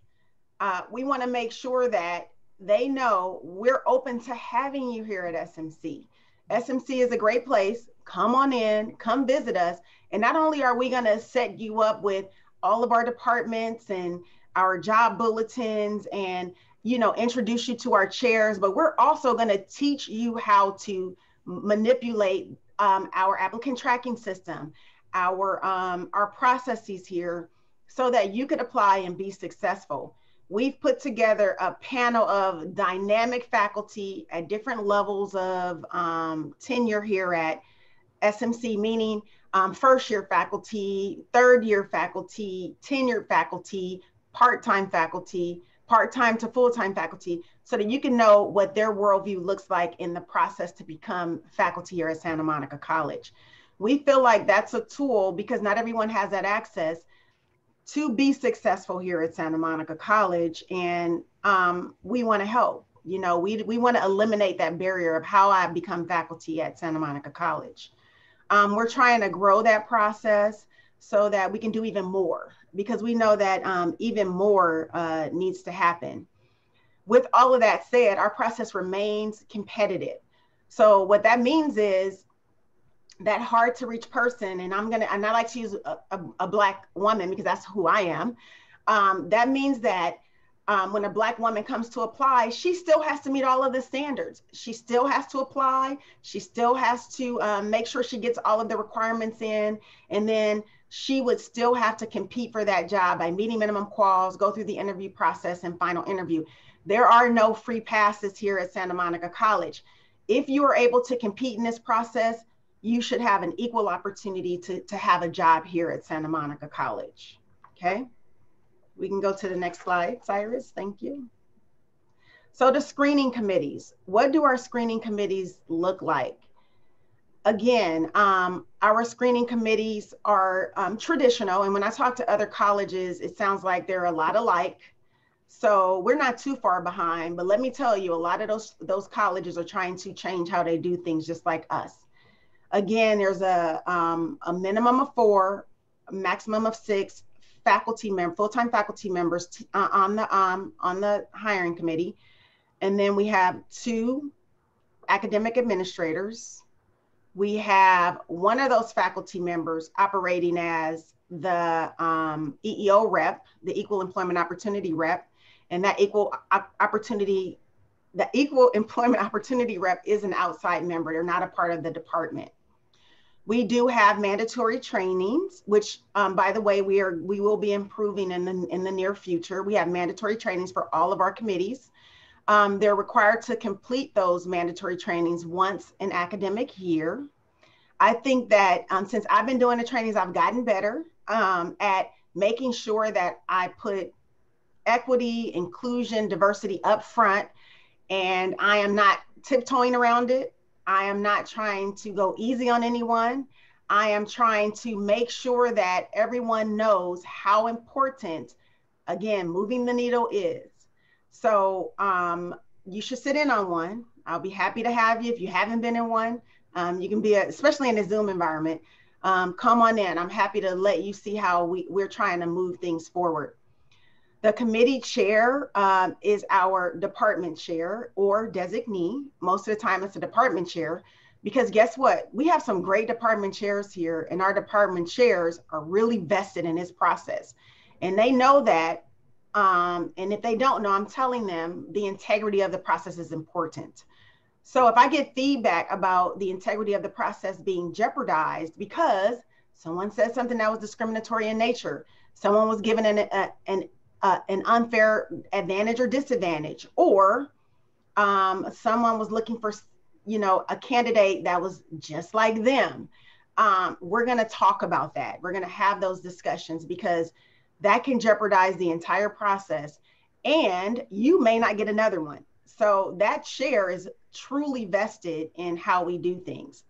Uh, we want to make sure that they know we're open to having you here at SMC. SMC is a great place. Come on in, come visit us. And not only are we going to set you up with all of our departments and our job bulletins and you know, introduce you to our chairs, but we're also going to teach you how to manipulate um, our applicant tracking system, our um, our processes here, so that you could apply and be successful. We've put together a panel of dynamic faculty at different levels of um, tenure here at SMC, meaning um, first year faculty, third year faculty, tenured faculty, part-time faculty, part-time to full-time faculty so that you can know what their worldview looks like in the process to become faculty here at Santa Monica College. We feel like that's a tool because not everyone has that access to be successful here at Santa Monica College. And um, we want to help. You know, we, we want to eliminate that barrier of how I become faculty at Santa Monica College. Um, we're trying to grow that process so that we can do even more because we know that um, even more uh, needs to happen. With all of that said, our process remains competitive. So what that means is that hard to reach person, and I'm gonna, and I like to use a, a, a black woman because that's who I am. Um, that means that um, when a black woman comes to apply, she still has to meet all of the standards. She still has to apply. She still has to um, make sure she gets all of the requirements in, and then she would still have to compete for that job by meeting minimum quals, go through the interview process and final interview. There are no free passes here at Santa Monica College. If you are able to compete in this process, you should have an equal opportunity to, to have a job here at Santa Monica College. Okay, we can go to the next slide, Cyrus, thank you. So the screening committees, what do our screening committees look like? again, um, our screening committees are um, traditional. And when I talk to other colleges, it sounds like they're a lot alike. So we're not too far behind, but let me tell you, a lot of those, those colleges are trying to change how they do things just like us. Again, there's a, um, a minimum of four, maximum of six faculty member, full-time faculty members uh, on the um, on the hiring committee, and then we have two academic administrators, we have one of those faculty members operating as the um, EEO rep, the Equal Employment Opportunity rep, and that equal opportunity, the Equal Employment [LAUGHS] Opportunity rep is an outside member. They're not a part of the department. We do have mandatory trainings, which, um, by the way, we are we will be improving in the in the near future. We have mandatory trainings for all of our committees. Um, they're required to complete those mandatory trainings once an academic year. I think that um, since I've been doing the trainings, I've gotten better um, at making sure that I put equity, inclusion, diversity up front, and I am not tiptoeing around it. I am not trying to go easy on anyone. I am trying to make sure that everyone knows how important, again, moving the needle is. So um, you should sit in on one. I'll be happy to have you if you haven't been in one. Um, you can be, a, especially in a Zoom environment, um, come on in. I'm happy to let you see how we, we're trying to move things forward. The committee chair um, is our department chair or designee. Most of the time it's a department chair because guess what? We have some great department chairs here and our department chairs are really vested in this process. And they know that. Um, and if they don't know, I'm telling them the integrity of the process is important. So if I get feedback about the integrity of the process being jeopardized because someone said something that was discriminatory in nature, someone was given an, a, an uh, an unfair advantage or disadvantage, or um, someone was looking for, you know, a candidate that was just like them. Um, we're going to talk about that. We're going to have those discussions because that can jeopardize the entire process, and you may not get another one. So that share is truly vested in how we do things.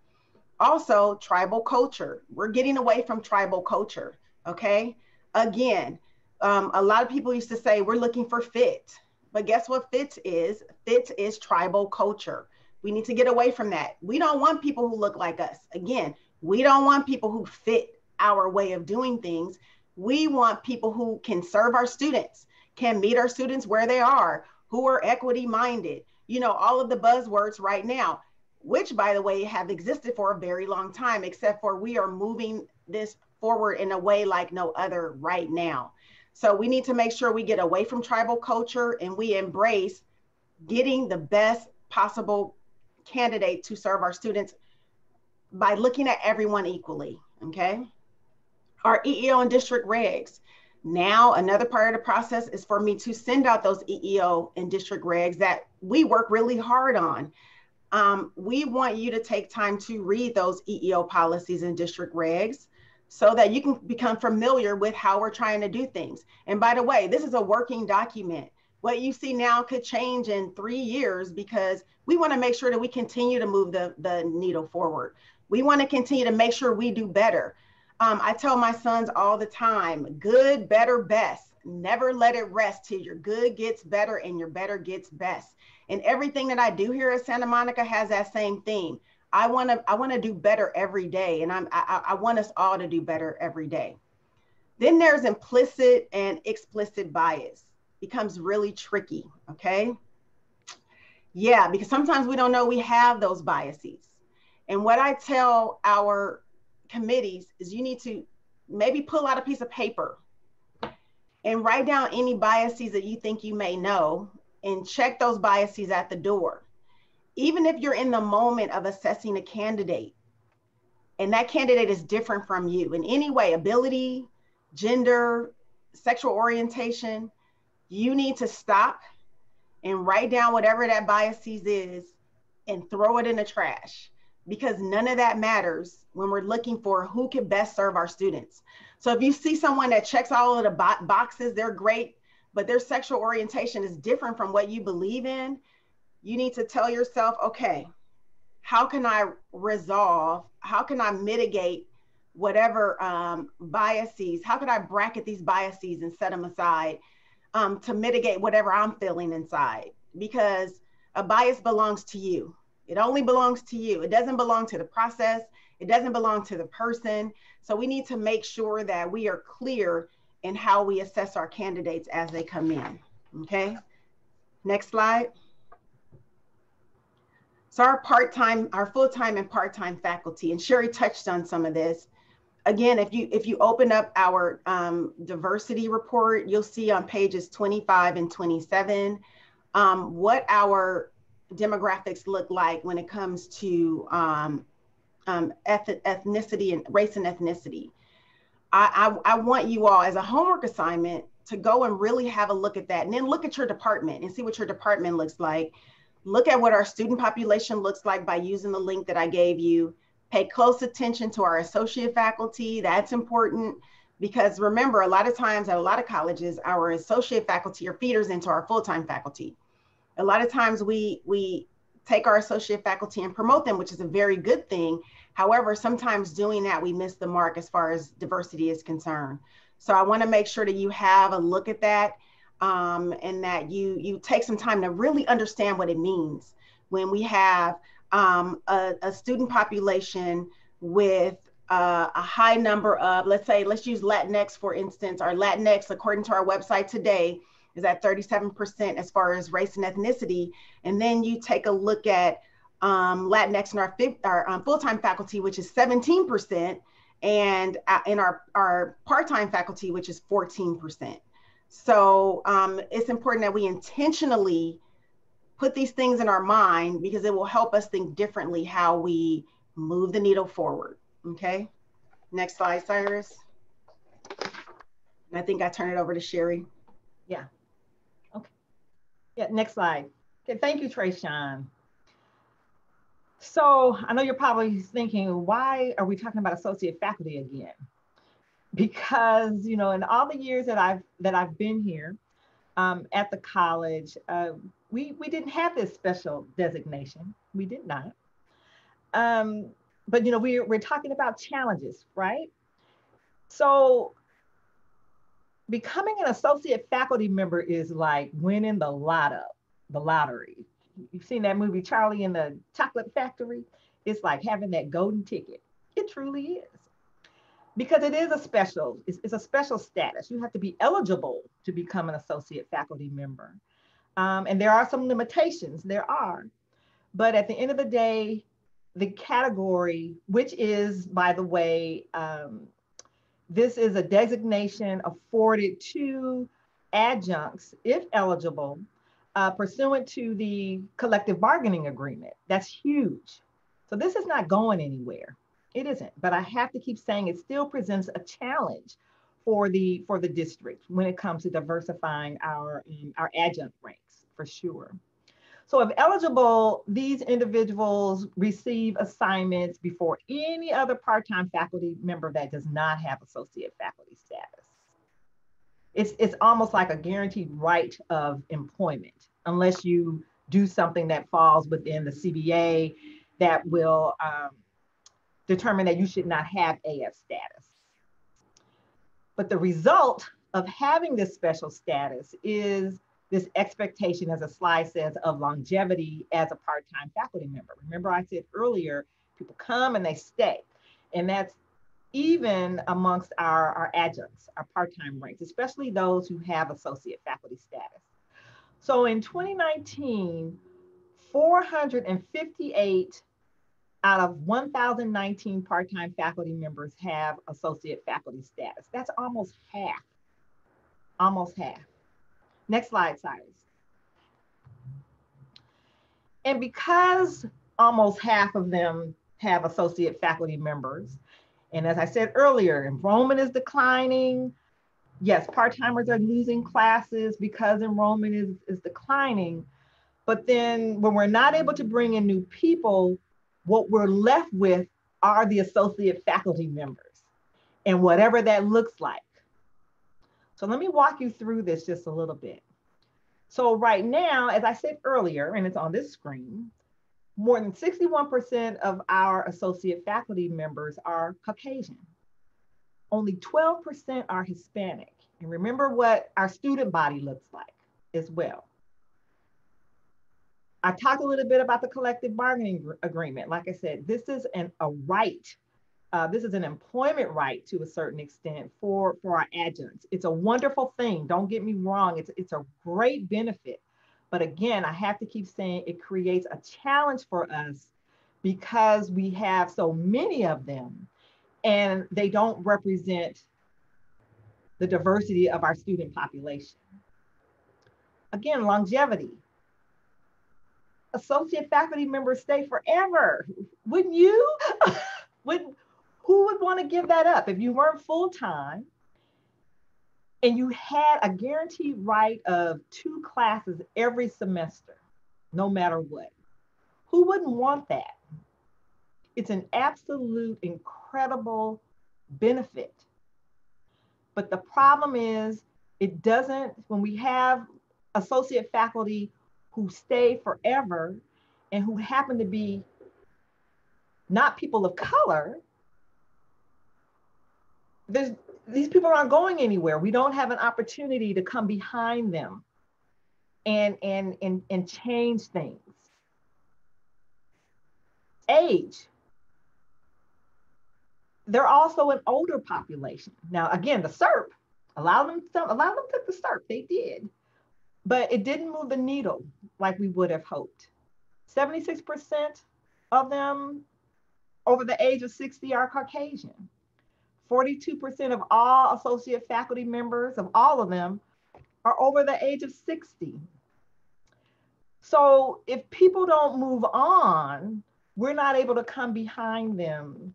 Also, tribal culture. We're getting away from tribal culture. Okay. Again, um, a lot of people used to say we're looking for fit, but guess what fit is? Fit is tribal culture. We need to get away from that. We don't want people who look like us. Again, we don't want people who fit our way of doing things. We want people who can serve our students, can meet our students where they are, who are equity minded. You know, all of the buzzwords right now, which by the way have existed for a very long time, except for we are moving this forward in a way like no other right now. So we need to make sure we get away from tribal culture and we embrace getting the best possible candidate to serve our students by looking at everyone equally. Okay. Our EEO and district regs. Now, another part of the process is for me to send out those EEO and district regs that we work really hard on. Um, we want you to take time to read those EEO policies and district regs so that you can become familiar with how we're trying to do things. And by the way, this is a working document. What you see now could change in three years because we want to make sure that we continue to move the, the needle forward. We want to continue to make sure we do better. Um, I tell my sons all the time good, better, best. Never let it rest till your good gets better and your better gets best. And everything that I do here at Santa Monica has that same theme I want to I want to do better every day, and I'm I, I want us all to do better every day. Then there's implicit and explicit bias. Becomes really tricky. Okay. Yeah, because sometimes we don't know we have those biases. And what I tell our committees is you need to maybe pull out a piece of paper and write down any biases that you think you may know and check those biases at the door even if you're in the moment of assessing a candidate and that candidate is different from you in any way ability gender sexual orientation you need to stop and write down whatever that biases is and throw it in the trash because none of that matters when we're looking for who can best serve our students. So if you see someone that checks all of the boxes they're great but their sexual orientation is different from what you believe in you need to tell yourself, okay, how can I resolve? How can I mitigate whatever um, biases? How can I bracket these biases and set them aside um, to mitigate whatever I'm feeling inside? Because a bias belongs to you. It only belongs to you. It doesn't belong to the process. It doesn't belong to the person. So we need to make sure that we are clear in how we assess our candidates as they come in. Okay. Next slide. So our part-time, our full-time and part-time faculty, and Sherry touched on some of this. Again, if you if you open up our um, diversity report, you'll see on pages 25 and 27 um, what our demographics look like when it comes to um, um, ethnicity and race and ethnicity. I, I, I want you all as a homework assignment to go and really have a look at that and then look at your department and see what your department looks like. Look at what our student population looks like by using the link that I gave you. Pay close attention to our associate faculty. That's important because remember, a lot of times at a lot of colleges, our associate faculty are feeders into our full-time faculty. A lot of times we, we take our associate faculty and promote them, which is a very good thing. However, sometimes doing that, we miss the mark as far as diversity is concerned. So I want to make sure that you have a look at that um, and that you you take some time to really understand what it means when we have um, a, a, student population with uh, a high number of, let's say, let's use Latinx for instance. Our Latinx, according to our website today, is at 37% as far as race and ethnicity. And then you take a look at um, Latinx in our, our um, full-time faculty, which is 17%, and uh, in our, our part-time faculty, which is 14%. So um, it's important that we intentionally put these things in our mind because it will help us think differently how we move the needle forward. Okay. Next slide, Cyrus. And I think I turn it over to Sherry.
Yeah. Okay. Yeah, next slide. Okay, thank you, Trayshawn. So I know you're probably thinking, why are we talking about associate faculty again? Because you know, in all the years that I've that I've been here um, at the college, uh, we we didn't have this special designation. We did not. Um, but you know, we're we're talking about challenges, right? So becoming an associate faculty member is like winning the lotto, the lottery you've seen that movie Charlie in the Chocolate Factory. It's like having that golden ticket. It truly is. Because it is a special, it's, it's a special status. You have to be eligible to become an associate faculty member. Um, and there are some limitations, there are. But at the end of the day, the category, which is, by the way, um, this is a designation afforded to adjuncts, if eligible, uh, pursuant to the collective bargaining agreement. That's huge. So this is not going anywhere. It isn't, but I have to keep saying it still presents a challenge for the for the district when it comes to diversifying our um, our adjunct ranks for sure. So if eligible, these individuals receive assignments before any other part-time faculty member that does not have associate faculty status it's it's almost like a guaranteed right of employment unless you do something that falls within the CBA that will um, determine that you should not have AF status. But the result of having this special status is this expectation, as a slide says, of longevity as a part-time faculty member. Remember I said earlier, people come and they stay. And that's even amongst our, our adjuncts, our part-time ranks, especially those who have associate faculty status. So in 2019, 458 out of 1,019 part-time faculty members have associate faculty status. That's almost half, almost half. Next slide, Cyrus. And because almost half of them have associate faculty members, and as I said earlier, enrollment is declining. Yes, part-timers are losing classes because enrollment is, is declining. But then when we're not able to bring in new people, what we're left with are the associate faculty members and whatever that looks like. So let me walk you through this just a little bit. So right now, as I said earlier, and it's on this screen, more than 61% of our associate faculty members are Caucasian. Only 12% are Hispanic. And remember what our student body looks like as well. I talked a little bit about the collective bargaining agreement. Like I said, this is an, a right. Uh, this is an employment right to a certain extent for, for our adjuncts. It's a wonderful thing. Don't get me wrong. It's, it's a great benefit but again, I have to keep saying it creates a challenge for us because we have so many of them and they don't represent the diversity of our student population. Again, longevity. Associate faculty members stay forever, wouldn't you? [LAUGHS] would who would want to give that up if you weren't full time and you had a guaranteed right of two classes every semester, no matter what? Who wouldn't want that? It's an absolute incredible benefit. But the problem is, it doesn't, when we have associate faculty who stay forever and who happen to be not people of color, there's, these people aren't going anywhere. We don't have an opportunity to come behind them and, and, and, and change things. Age. They're also an older population. Now, again, the SERP, allow them to, allow them to the SERP, they did, but it didn't move the needle like we would have hoped. 76% of them over the age of 60 are Caucasian. 42% of all associate faculty members, of all of them, are over the age of 60. So if people don't move on, we're not able to come behind them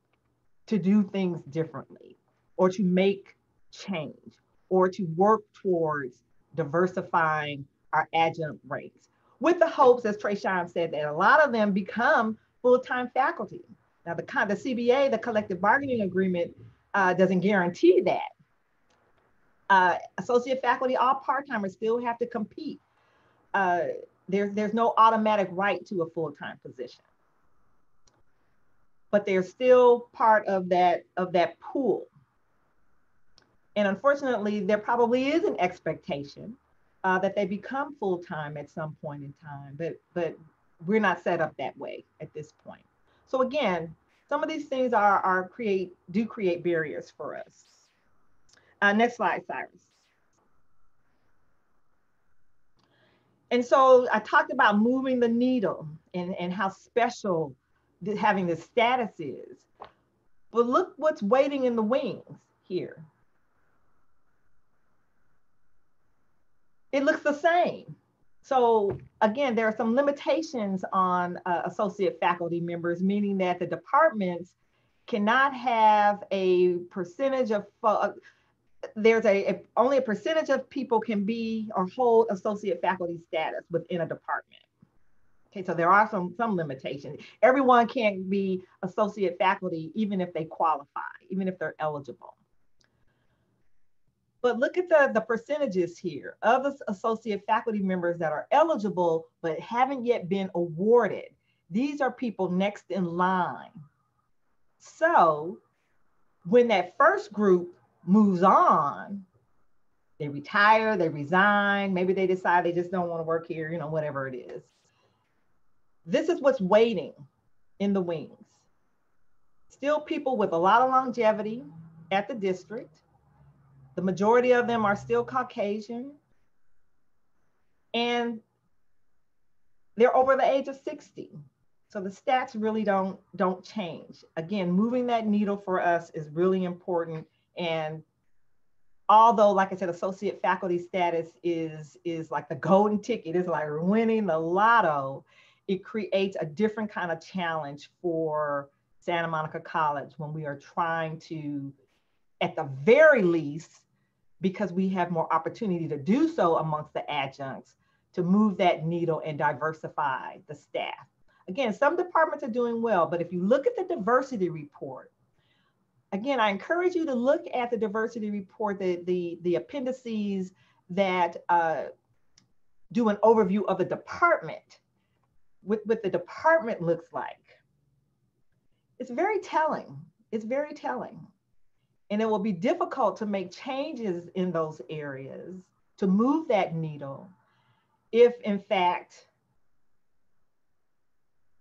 to do things differently or to make change or to work towards diversifying our adjunct rates with the hopes, as Trayshawn said, that a lot of them become full-time faculty. Now, the, the CBA, the collective bargaining agreement, uh, doesn't guarantee that. Uh, associate faculty, all part-timers still have to compete. Uh, there, there's no automatic right to a full-time position. But they're still part of that, of that pool. And unfortunately, there probably is an expectation uh, that they become full-time at some point in time, but, but we're not set up that way at this point. So again, some of these things are, are create, do create barriers for us. Uh, next slide, Cyrus. And so I talked about moving the needle and, and how special having this status is. But look what's waiting in the wings here. It looks the same. So again, there are some limitations on uh, associate faculty members, meaning that the departments cannot have a percentage of, uh, there's a, a, only a percentage of people can be or hold associate faculty status within a department. Okay, so there are some, some limitations. Everyone can't be associate faculty even if they qualify, even if they're eligible. But look at the, the percentages here of the associate faculty members that are eligible but haven't yet been awarded. These are people next in line. So when that first group moves on, they retire, they resign, maybe they decide they just don't want to work here, you know, whatever it is. This is what's waiting in the wings. Still people with a lot of longevity at the district the majority of them are still Caucasian. And they're over the age of 60. So the stats really don't, don't change. Again, moving that needle for us is really important. And although, like I said, associate faculty status is, is like the golden ticket, it's like winning the lotto, it creates a different kind of challenge for Santa Monica College when we are trying to at the very least, because we have more opportunity to do so amongst the adjuncts, to move that needle and diversify the staff. Again, some departments are doing well, but if you look at the diversity report, again, I encourage you to look at the diversity report, the, the, the appendices that uh, do an overview of the department, what, what the department looks like. It's very telling. It's very telling. And it will be difficult to make changes in those areas to move that needle if, in fact,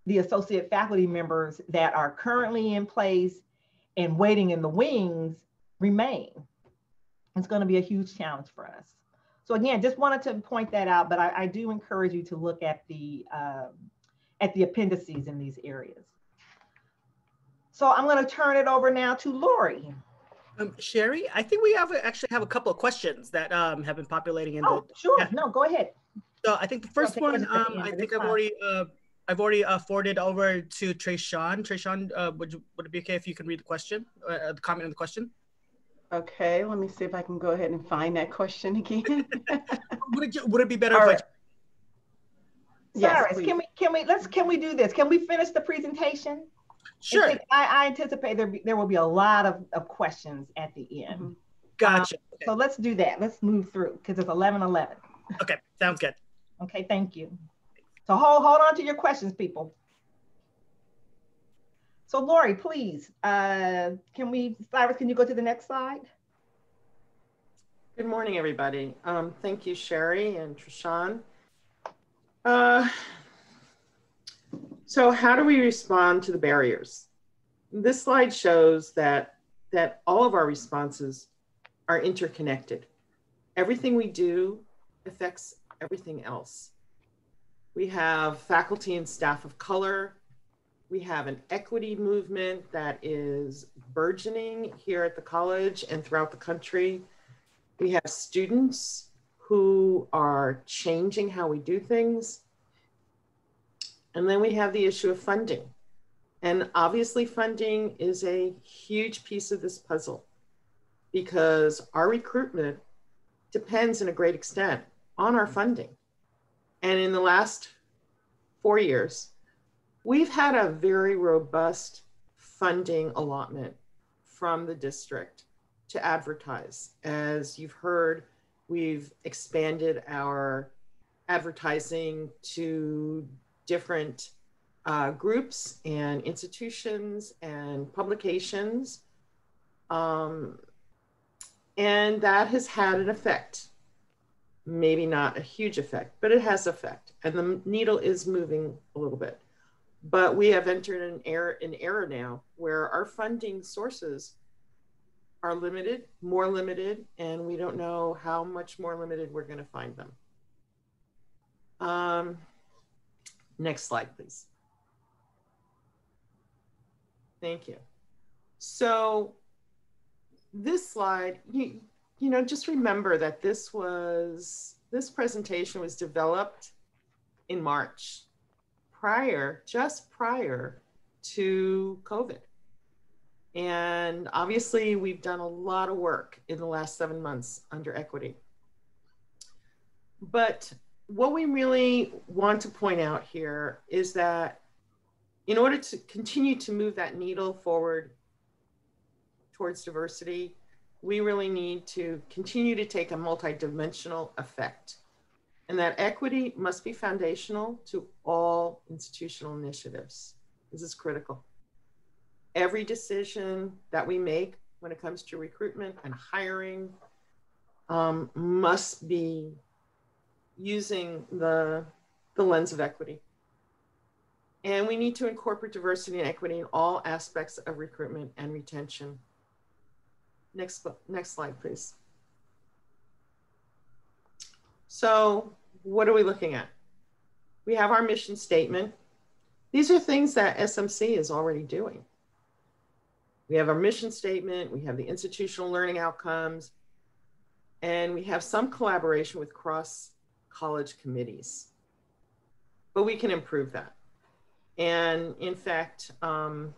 the associate faculty members that are currently in place and waiting in the wings remain. It's going to be a huge challenge for us. So again, just wanted to point that out, but I, I do encourage you to look at the um, at the appendices in these areas. So I'm going to turn it over now to Lori.
Um, Sherry, I think we have actually have a couple of questions that um, have been populating in
oh,
the.
Sure, yeah. no, go ahead.
So I think the first one, um, I think I've already uh, I've already uh, forwarded over to Trayshawn. Trayshawn, uh, would you, would it be okay if you can read the question, uh, the comment in the question?
Okay, let me see if I can go ahead and find that question again. [LAUGHS]
would it would it be better
All
if
right.
I
Cyrus, can we can we let's can we do this? Can we finish the presentation?
Sure,
I, I, I anticipate there be, there will be a lot of, of questions at the end.
Mhm.
gotcha. Okay.
So let's do that. Let's move through because it's 11 11.
okay, sounds good.
Okay, thank you. So hold hold on to your questions, people. So Lori, please, uh, can we, Cyrus, can you go to the next slide?
Good morning, everybody. Um, thank you, Sherry and Trayshawn. Uh, so how do we respond to the barriers? This slide shows that, that all of our responses are interconnected. Everything we do affects everything else. We have faculty and staff of color. We have an equity movement that is burgeoning here at the college and throughout the country. We have students who are changing how we do things. And then we have the issue of funding. And obviously, funding is a huge piece of this puzzle because our recruitment depends in a great extent on our funding. And in the last four years, we've had a very robust funding allotment from the district to advertise. As you've heard, we've expanded our advertising to different uh, groups and institutions and publications. Um, and that has had an effect. Maybe not a huge effect, but it has effect. And the needle is moving a little bit. But we have entered an era, an era now where our funding sources are limited, more limited, and we don't know how much more limited we're going to find them. Um, next slide, please. Thank you. So this slide, you, you know, just remember that this was, this presentation was developed in March, prior, just prior to COVID. And obviously, we've done a lot of work in the last seven months under equity. But what we really want to point out here is that in order to continue to move that needle forward towards diversity, we really need to continue to take a multidimensional effect. And that equity must be foundational to all institutional initiatives. This is critical every decision that we make when it comes to recruitment and hiring um, must be using the, the lens of equity. And we need to incorporate diversity and equity in all aspects of recruitment and retention. Next, next slide, please. So what are we looking at? We have our mission statement. These are things that SMC is already doing. We have our mission statement, we have the institutional learning outcomes, and we have some collaboration with cross college committees. But we can improve that. And in fact, um,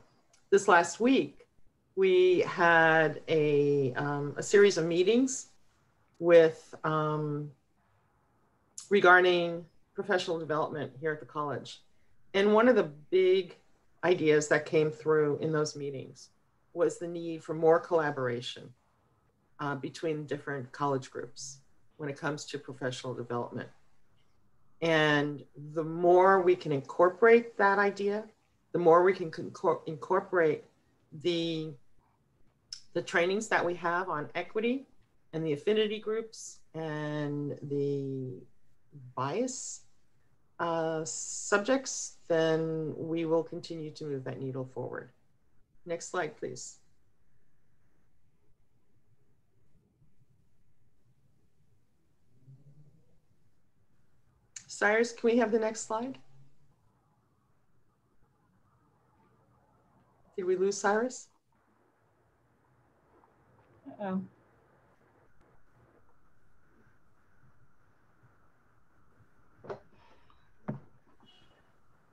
this last week, we had a, um, a series of meetings with um, regarding professional development here at the college. And one of the big ideas that came through in those meetings was the need for more collaboration uh, between different college groups when it comes to professional development. And the more we can incorporate that idea, the more we can incorporate the, the trainings that we have on equity and the affinity groups and the bias uh, subjects, then we will continue to move that needle forward. Next slide, please. Cyrus, can we have the next slide? Did we lose Cyrus?
Uh-oh.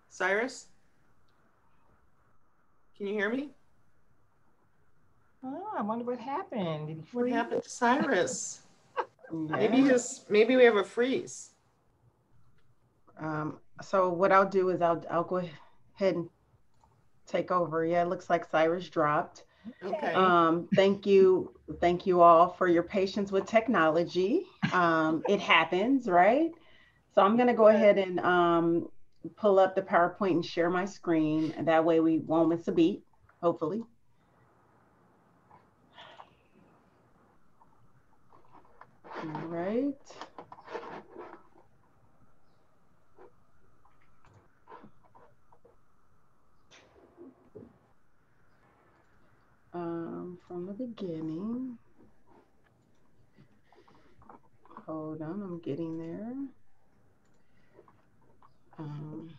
Cyrus? Can you hear me?
Oh, I wonder what happened. Did he
What happened to Cyrus? [LAUGHS] Maybe
Yeah.
his, maybe we have a freeze.
Um, so what I'll do is I'll, I'll go ahead and take over. Yeah, it looks like Cyrus dropped.
Okay.
Um, thank you, thank you all for your patience with technology. Um, it happens, right? So I'm gonna go ahead and um, pull up the PowerPoint and share my screen, and that way we won't miss a beat, hopefully. All right. Um, from the beginning. Hold on, I'm getting there. Um,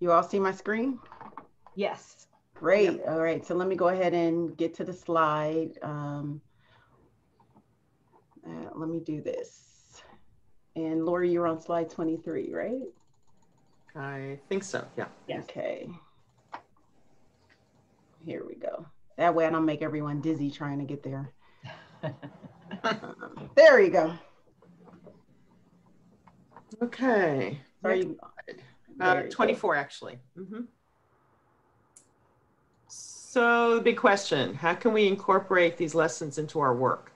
you all see my screen?
Yes.
Great. All right. So let me go ahead and get to the slide. Um, uh, let me do this. And Lori, you're on slide 23, right?
I think so, yeah.
Yes.
Okay. Here we go. That way I don't make everyone dizzy trying to get there. [LAUGHS] Um, there you go.
Okay.
Sorry.
Uh,
There you go.
24, actually. Mhm. So the big question, how can we incorporate these lessons into our work?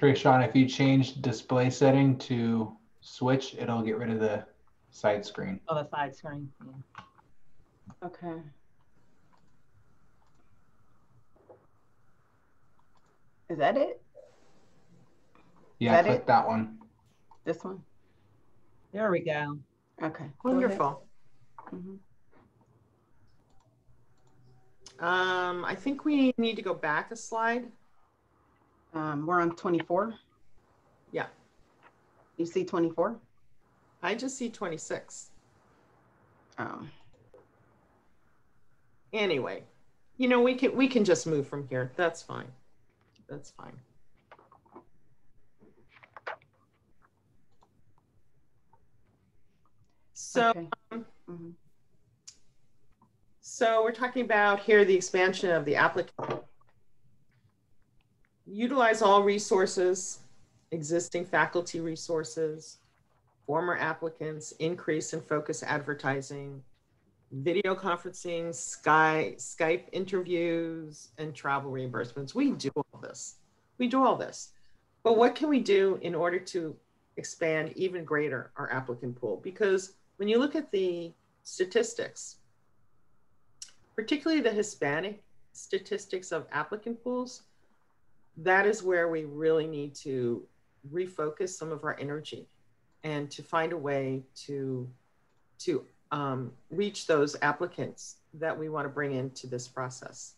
Trayshawn, if you change display setting to switch, it'll get rid of the side screen.
Oh, the side screen. yeah.
Okay. Is that it?
Yeah,
That
click
it?
that one.
This one?
There we go.
Okay. go ahead.
Wonderful.
Mhm.
Um, I think we need to go back a slide.
Um, we're on 24.
Yeah.
You see 24?
I just see 26.
Um,
Anyway, you know, we can, we can just move from here. That's fine. That's fine. So,
okay. Mhm.
So we're talking about here the expansion of the applicant. Utilize all resources, existing faculty resources, former applicants, increase and focus advertising, video conferencing, Sky, Skype interviews, and travel reimbursements. We do all this. We do all this. But what can we do in order to expand even greater our applicant pool? Because when you look at the statistics, particularly the Hispanic statistics of applicant pools, that is where we really need to refocus some of our energy and to find a way to to um, reach those applicants that we want to bring into this process.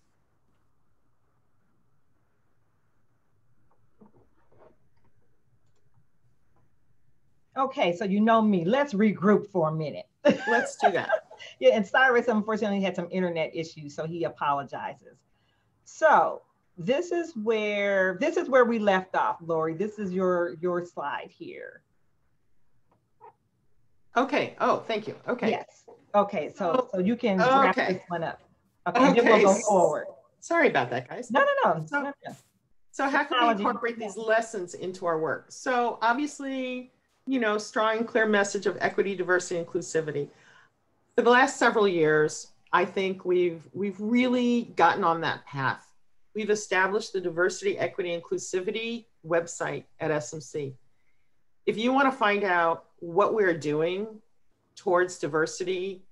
Okay, so you know me. Let's regroup for a minute. [LAUGHS]
Let's do that.
Yeah, and Cyrus unfortunately had some internet issues, so he apologizes. So this is where this is where we left off, Lori. This is your your slide here.
Okay. Oh, thank you. Okay.
Yes. Okay, so oh, so you can wrap
Okay.
this one up. Okay, then we'll go forward.
Sorry about that, guys.
No, no, no.
So-
no, no.
So how can we incorporate these lessons into our work? So obviously, you know, strong, clear message of equity, diversity, inclusivity. For the last several years, I think we've we've really gotten on that path. We've established the diversity, equity, inclusivity website at SMC. If you want to find out what we're doing towards diversity,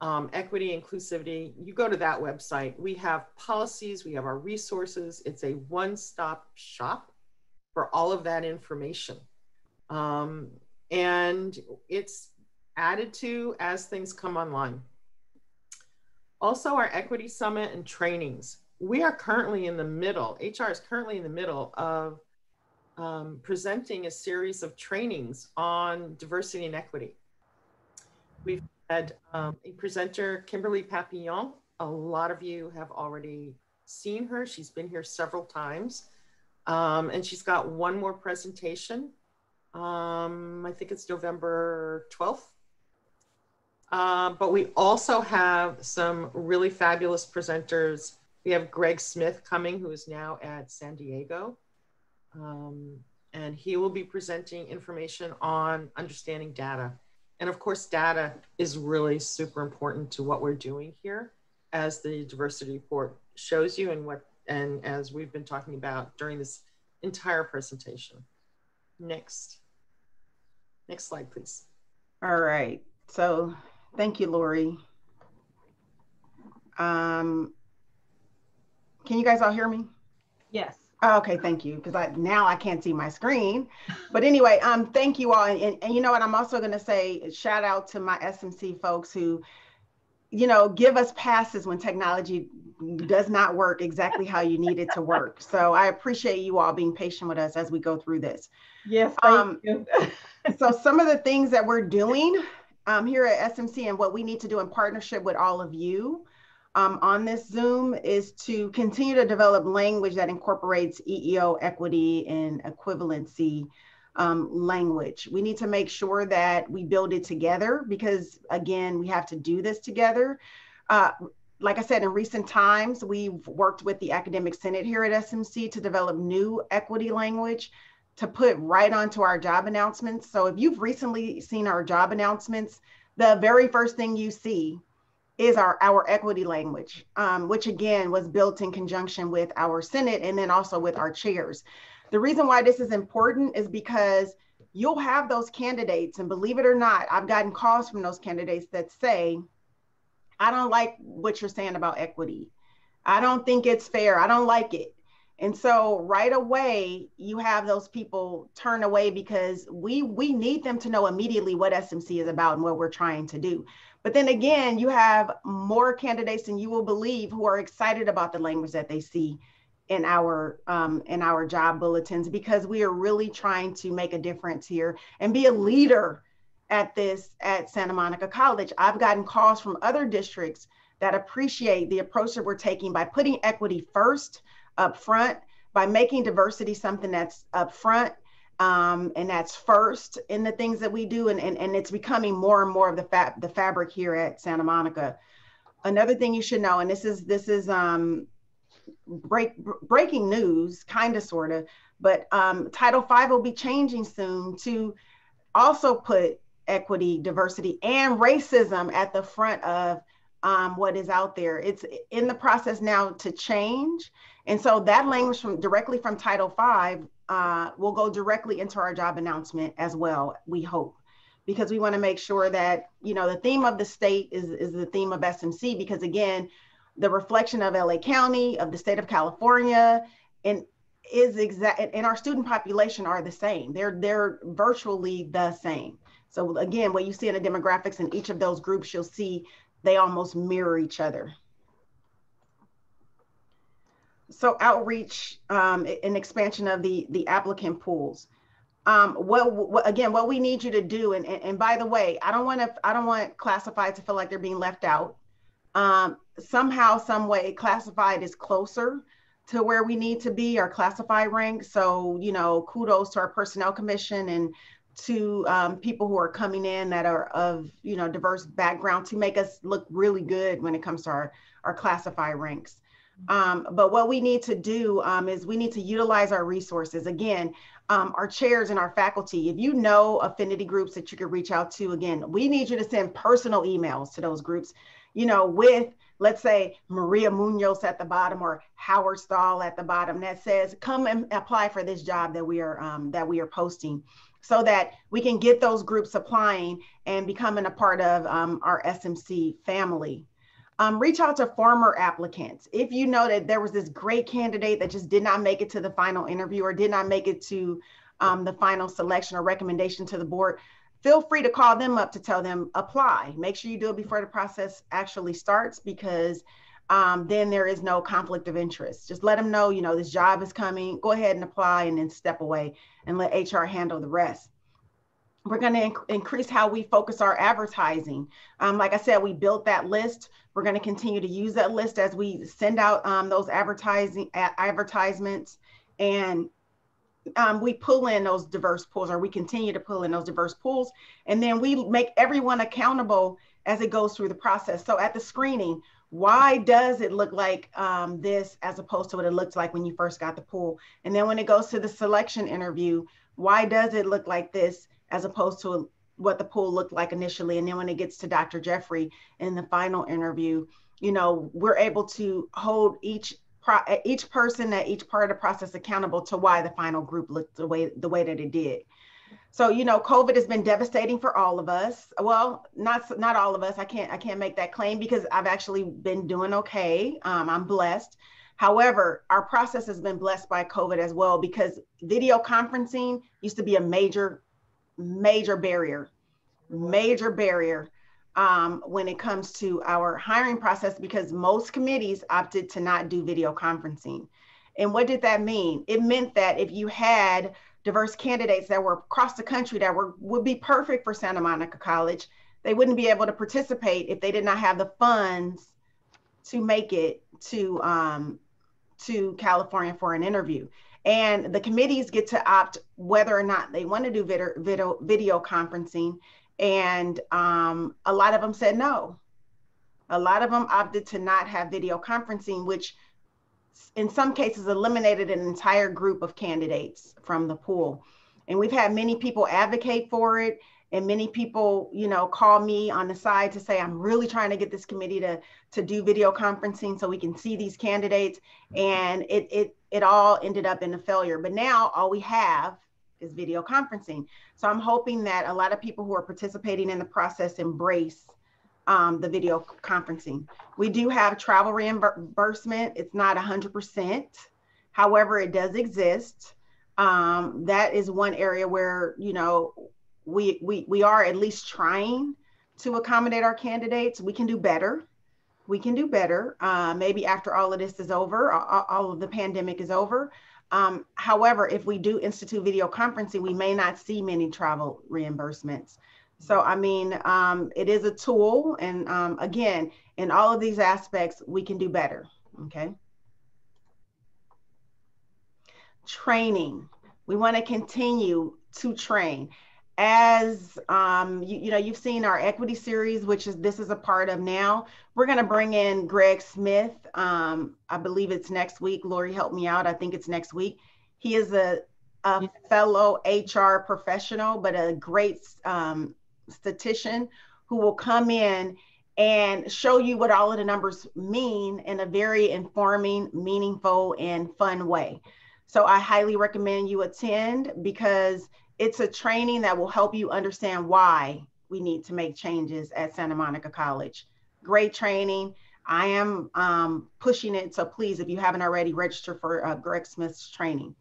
um, equity, inclusivity, you go to that website. We have policies, we have our resources. It's a one stop shop for all of that information. Um, and it's added to as things come online. Also, our equity summit and trainings. We are currently in the middle, HR is currently in the middle of um, presenting a series of trainings on diversity and equity. We've had um, a presenter, Kimberly Papillon. A lot of you have already seen her. She's been here several times. Um, and she's got one more presentation. Um, I think it's November 12th. Uh, but we also have some really fabulous presenters. We have Greg Smith coming, who is now at San Diego. Um, and he will be presenting information on understanding data. And of course, data is really super important to what we're doing here, as the diversity report shows you, and what and as we've been talking about during this entire presentation. Next. Next slide, please.
All right. So thank you, Lori. Um, can you guys all hear me?
Yes.
Oh, okay, thank you. Because I now I can't see my screen. But anyway, um, thank you all. And, and, and you know what? I'm also going to say shout out to my SMC folks who, you know, give us passes when technology does not work exactly how you need it to work. So I appreciate you all being patient with us as we go through this.
Yes.
Um, [LAUGHS] so some of the things that we're doing um, here at SMC and what we need to do in partnership with all of you um, on this Zoom is to continue to develop language that incorporates EEO equity and equivalency um, language. We need to make sure that we build it together because, again, we have to do this together. Uh, like I said, in recent times, we've worked with the Academic Senate here at SMC to develop new equity language to put right onto our job announcements. So if you've recently seen our job announcements, the very first thing you see is our, our equity language, um, which again was built in conjunction with our Senate and then also with our chairs. The reason why this is important is because you'll have those candidates, and believe it or not, I've gotten calls from those candidates that say, I don't like what you're saying about equity. I don't think it's fair. I don't like it. And so right away, you have those people turn away because we we need them to know immediately what SMC is about and what we're trying to do. But then again, you have more candidates than you will believe who are excited about the language that they see in our um, in our job bulletins because we are really trying to make a difference here and be a leader at this at Santa Monica College. I've gotten calls from other districts that appreciate the approach that we're taking by putting equity first up front by making diversity something that's up front um, and that's first in the things that we do and, and, and it's becoming more and more of the fa- the fabric here at Santa Monica. Another thing you should know, and this is this is um, break breaking news, kind of sort of, but um, Title V will be changing soon to also put equity, diversity, and racism at the front of um, what is out there. It's in the process now to change. And so that language from directly from Title V uh, will go directly into our job announcement as well, we hope, because we want to make sure that, you know, the theme of the state is, is the theme of SMC, because again, the reflection of LA County, of the state of California, and is exact and our student population are the same. They're they're virtually the same. So again, what you see in the demographics in each of those groups, you'll see they almost mirror each other. So outreach um, and expansion of the, the applicant pools. Um, what, what, again, what we need you to do, and, and, and by the way, I don't want to, I don't want classified to feel like they're being left out. Um, somehow, some way, classified is closer to where we need to be, our classified rank. So, you know, kudos to our personnel commission and to um, people who are coming in that are of you know diverse background to make us look really good when it comes to our our classified ranks. Um, but what we need to do um, is we need to utilize our resources. Again, um, our chairs and our faculty, if you know affinity groups that you could reach out to, again, we need you to send personal emails to those groups, you know, with, let's say, Maria Munoz at the bottom or Howard Stahl at the bottom that says, come and apply for this job that we are, um, that we are posting so that we can get those groups applying and becoming a part of um, our SMC family. Um, reach out to former applicants. If you know that there was this great candidate that just did not make it to the final interview or did not make it to um, the final selection or recommendation to the board, feel free to call them up to tell them apply. Make sure you do it before the process actually starts because um, then there is no conflict of interest. Just let them know, you know, this job is coming. Go ahead and apply and then step away and let HR handle the rest. We're going to inc- increase how we focus our advertising. Um, like I said, we built that list We're going to continue to use that list as we send out um, those advertising advertisements and um, we pull in those diverse pools or we continue to pull in those diverse pools. And then we make everyone accountable as it goes through the process. So at the screening, why does it look like um, this as opposed to what it looked like when you first got the pool? And then when it goes to the selection interview, why does it look like this as opposed to what the pool looked like initially? And then when it gets to Dr. Jeffery in the final interview, you know, we're able to hold each each person at each part of the process accountable to why the final group looked the way the way that it did. So, you know, COVID has been devastating for all of us. Well, not not all of us. I can't I can't make that claim because I've actually been doing okay. Um, I'm blessed. However, our process has been blessed by COVID as well because video conferencing used to be a major, major barrier, major barrier um, when it comes to our hiring process because most committees opted to not do video conferencing. And what did that mean? It meant that if you had diverse candidates that were across the country that were would be perfect for Santa Monica College, they wouldn't be able to participate if they did not have the funds to make it to um, to California for an interview. And the committees get to opt whether or not they want to do video, video, video conferencing. And um, a lot of them said no. A lot of them opted to not have video conferencing, which in some cases eliminated an entire group of candidates from the pool. And we've had many people advocate for it and many people, you know, call me on the side to say, I'm really trying to get this committee to, to do video conferencing so we can see these candidates. And it, it, it all ended up in a failure. But now all we have is video conferencing. So I'm hoping that a lot of people who are participating in the process embrace um, the video conferencing. We do have travel reimbursement. It's not 100%. However, it does exist. Um, that is one area where, you know, we, we, we are at least trying to accommodate our candidates. We can do better. We can do better. Uh, maybe after all of this is over, all, of the pandemic is over. Um, however, if we do institute video conferencing, we may not see many travel reimbursements. So, I mean, um, it is a tool. And um, again, in all of these aspects, we can do better. Okay. Training. We want to continue to train. As um, you, you know, you've seen our equity series, which is this is a part of now. We're going to bring in Greg Smith. Um, I believe it's next week. Lori, help me out. I think it's next week. He is a, a fellow HR professional, but a great um, statistician who will come in and show you what all of the numbers mean in a very informing, meaningful, and fun way. So I highly recommend you attend because it's a training that will help you understand why we need to make changes at Santa Monica College. Great training. I am um, pushing it. So please, if you haven't already, register for uh, Greg Smith's training.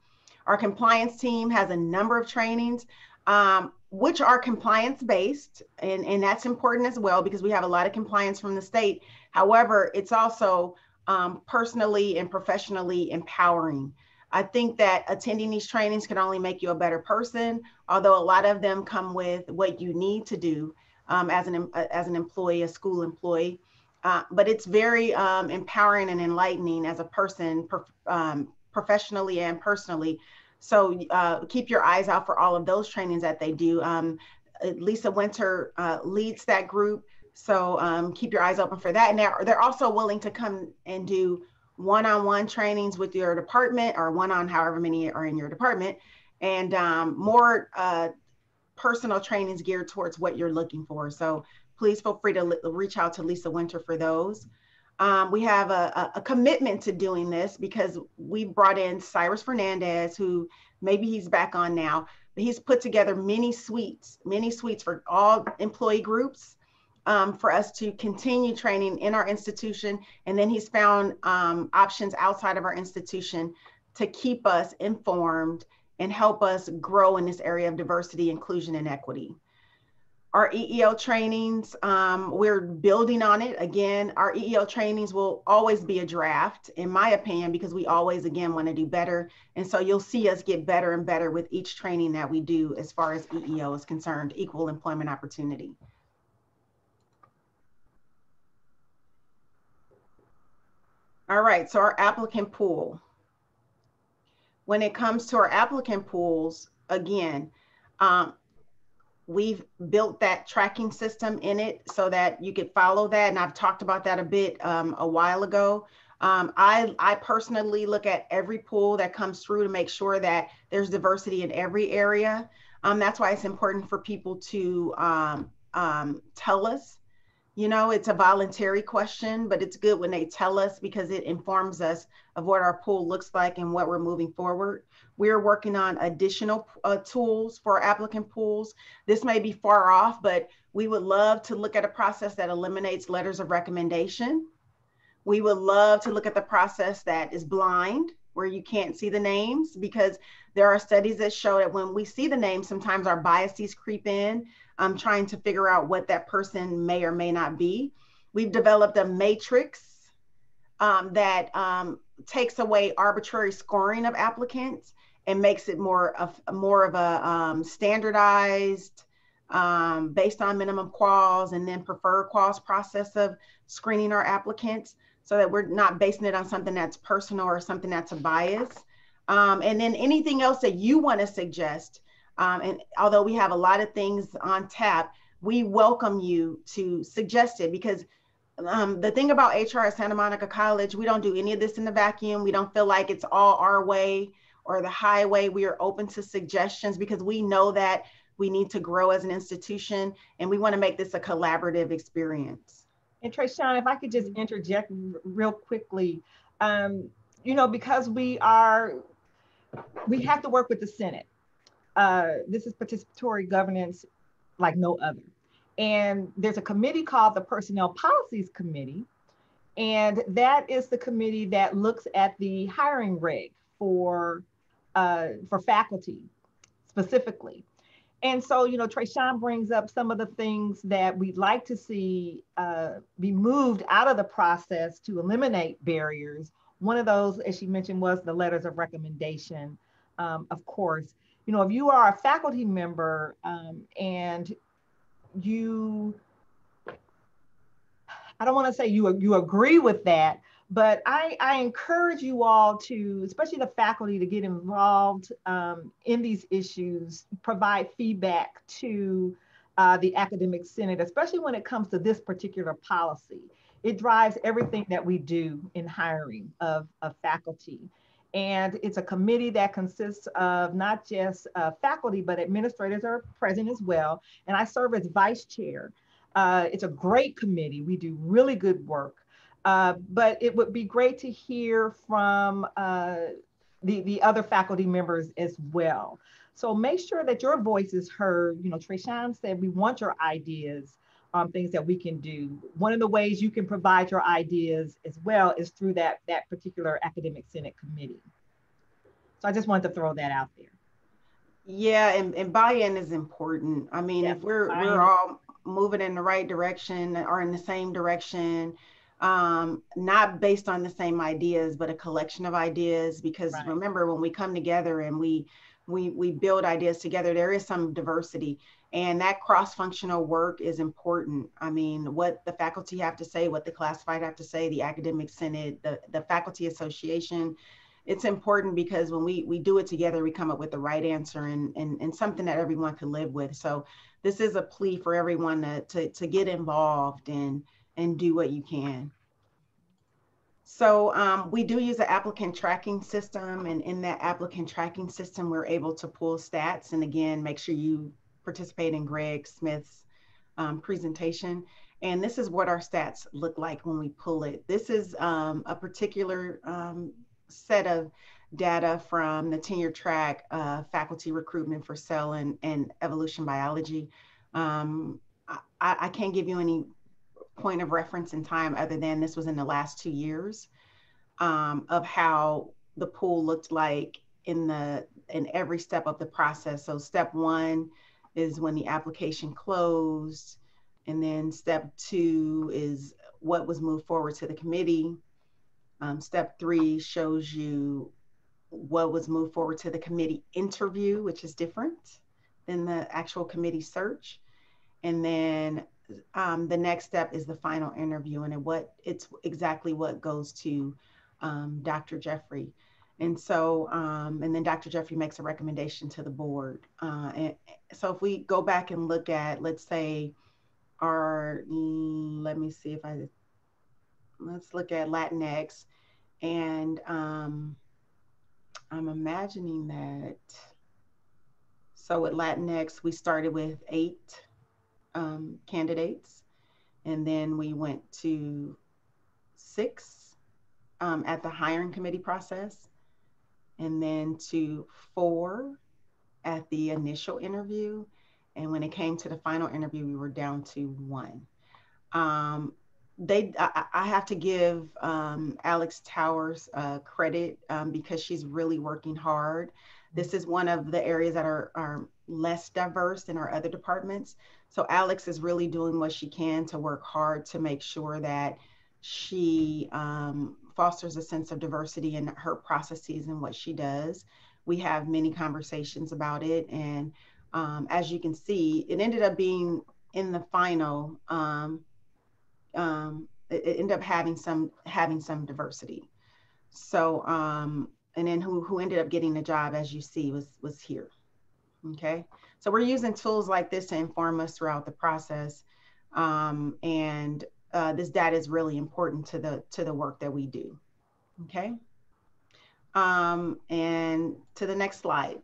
Our compliance team has a number of trainings um, which are compliance based. And, and that's important as well because we have a lot of compliance from the state. However, it's also um, personally and professionally empowering. I think that attending these trainings can only make you a better person, although a lot of them come with what you need to do um, as, an, as an employee, a school employee. Uh, but it's very um, empowering and enlightening as a person, um, professionally and personally, so uh, keep your eyes out for all of those trainings that they do. Um, Lisa Winter uh, leads that group. So um, keep your eyes open for that. And they're, they're also willing to come and do one-on-one trainings with your department or one-on however many are in your department and um, more uh, personal trainings geared towards what you're looking for. So please feel free to reach out to Lisa Winter for those. Um, we have a, a, commitment to doing this because we brought in Cyrus Fernandez, who maybe he's back on now, but he's put together many suites, many suites for all employee groups um, for us to continue training in our institution. And then he's found um, options outside of our institution to keep us informed and help us grow in this area of diversity, inclusion, and equity our EEO trainings, um, we're building on it. Again, our EEO trainings will always be a draft, in my opinion, because we always, again, want to do better. And so you'll see us get better and better with each training that we do as far as EEO is concerned, equal employment opportunity. All right, so our applicant pool. When it comes to our applicant pools, again, um, we've built that tracking system in it so that you could follow that. And I've talked about that a bit um, a while ago. Um, I, I personally look at every pool that comes through to make sure that there's diversity in every area. Um, that's why it's important for people to um, um, tell us. You know, it's a voluntary question, but it's good when they tell us because it informs us of what our pool looks like and what we're moving forward. We're working on additional uh, tools for applicant pools. This may be far off, but we would love to look at a process that eliminates letters of recommendation. We would love to look at the process that is blind, where you can't see the names, because there are studies that show that when we see the names, sometimes our biases creep in, um, trying to figure out what that person may or may not be. We've developed a matrix um, that um, takes away arbitrary scoring of applicants and makes it more of more of a um, standardized um, based on minimum quals and then preferred quals process of screening our applicants so that we're not basing it on something that's personal or something that's a bias. Um, and then anything else that you want to suggest. Um, and although we have a lot of things on tap, we welcome you to suggest it because um, the thing about HR at Santa Monica College, we don't do any of this in the vacuum. We don't feel like it's all our way or the highway. We are open to suggestions because we know that we need to grow as an institution and we want to make this a collaborative experience.
And Trayshawn, if I could just interject real quickly, um, you know, because we are, we have to work with the Senate. Uh, this is participatory governance like no other. And there's a committee called the Personnel Policies Committee. And that is the committee that looks at the hiring reg for uh, for faculty specifically. And so, you know, Trayshawn brings up some of the things that we'd like to see uh, be moved out of the process to eliminate barriers. One of those, as she mentioned, was the letters of recommendation. Um, of course, you know, if you are a faculty member um, and you, I don't want to say you you agree with that, but I, I encourage you all to, especially the faculty, to get involved um, in these issues, provide feedback to uh, the academic senate, especially when it comes to this particular policy. It drives everything that we do in hiring of, of faculty. And it's a committee that consists of not just uh, faculty, but administrators are present as well. And I serve as vice chair. Uh, it's a great committee. We do really good work. Uh, but it would be great to hear from uh, the, the other faculty members as well. So make sure that your voice is heard. You know, Trayshawn said we want your ideas on things that we can do. One of the ways you can provide your ideas as well is through that, that particular academic senate committee. So I just wanted to throw that out there.
Yeah, and, and buy-in is important. I mean, if we're we're all moving in the right direction or in the same direction, um, not based on the same ideas, but a collection of ideas. Because right. remember, when we come together and we we we build ideas together, there is some diversity, and that cross-functional work is important. I mean, what the faculty have to say, what the classified have to say, the academic senate, the the faculty association. It's important because when we we do it together, we come up with the right answer and and, and something that everyone can live with. So this is a plea for everyone to to, to get involved and and do what you can. So um, we do use an applicant tracking system and in that applicant tracking system, we're able to pull stats. And again, make sure you participate in Greg Smith's um, presentation. And this is what our stats look like when we pull it. This is um, a particular um, set of data from the tenure track uh, faculty recruitment for cell and, and evolution biology. Um, I, I, can't give you any point of reference in time other than this was in the last two years um, of how the pool looked like in the in every step of the process. So step one is when the application closed, and then step two is what was moved forward to the committee. Um, step three shows you what was moved forward to the committee interview, which is different than the actual committee search. And then um, the next step is the final interview and what it's exactly what goes to um, Dr. Jeffery. And so, um, and then Dr. Jeffery makes a recommendation to the board. Uh, and so if we go back and look at, let's say, our, let me see if I, let's look at Latinx. And um, I'm imagining that, so at Latinx, we started with eight um, candidates. And then we went to six um, at the hiring committee process and then to four at the initial interview. And when it came to the final interview, we were down to one. Um, they, I, I, have to give um, Alex Towers uh, credit um, because she's really working hard. This is one of the areas that are, are less diverse in our other departments. So Alex is really doing what she can to work hard to make sure that she um, fosters a sense of diversity in her processes and what she does. We have many conversations about it. And um, as you can see, it ended up being in the final, um, um, it, it, ended up having some having some diversity. So, um, and then who, who ended up getting the job, as you see, was, was here. Okay. So we're using tools like this to inform us throughout the process. Um, and uh, this data is really important to the to the work that we do. Okay. Um, and to the next slide.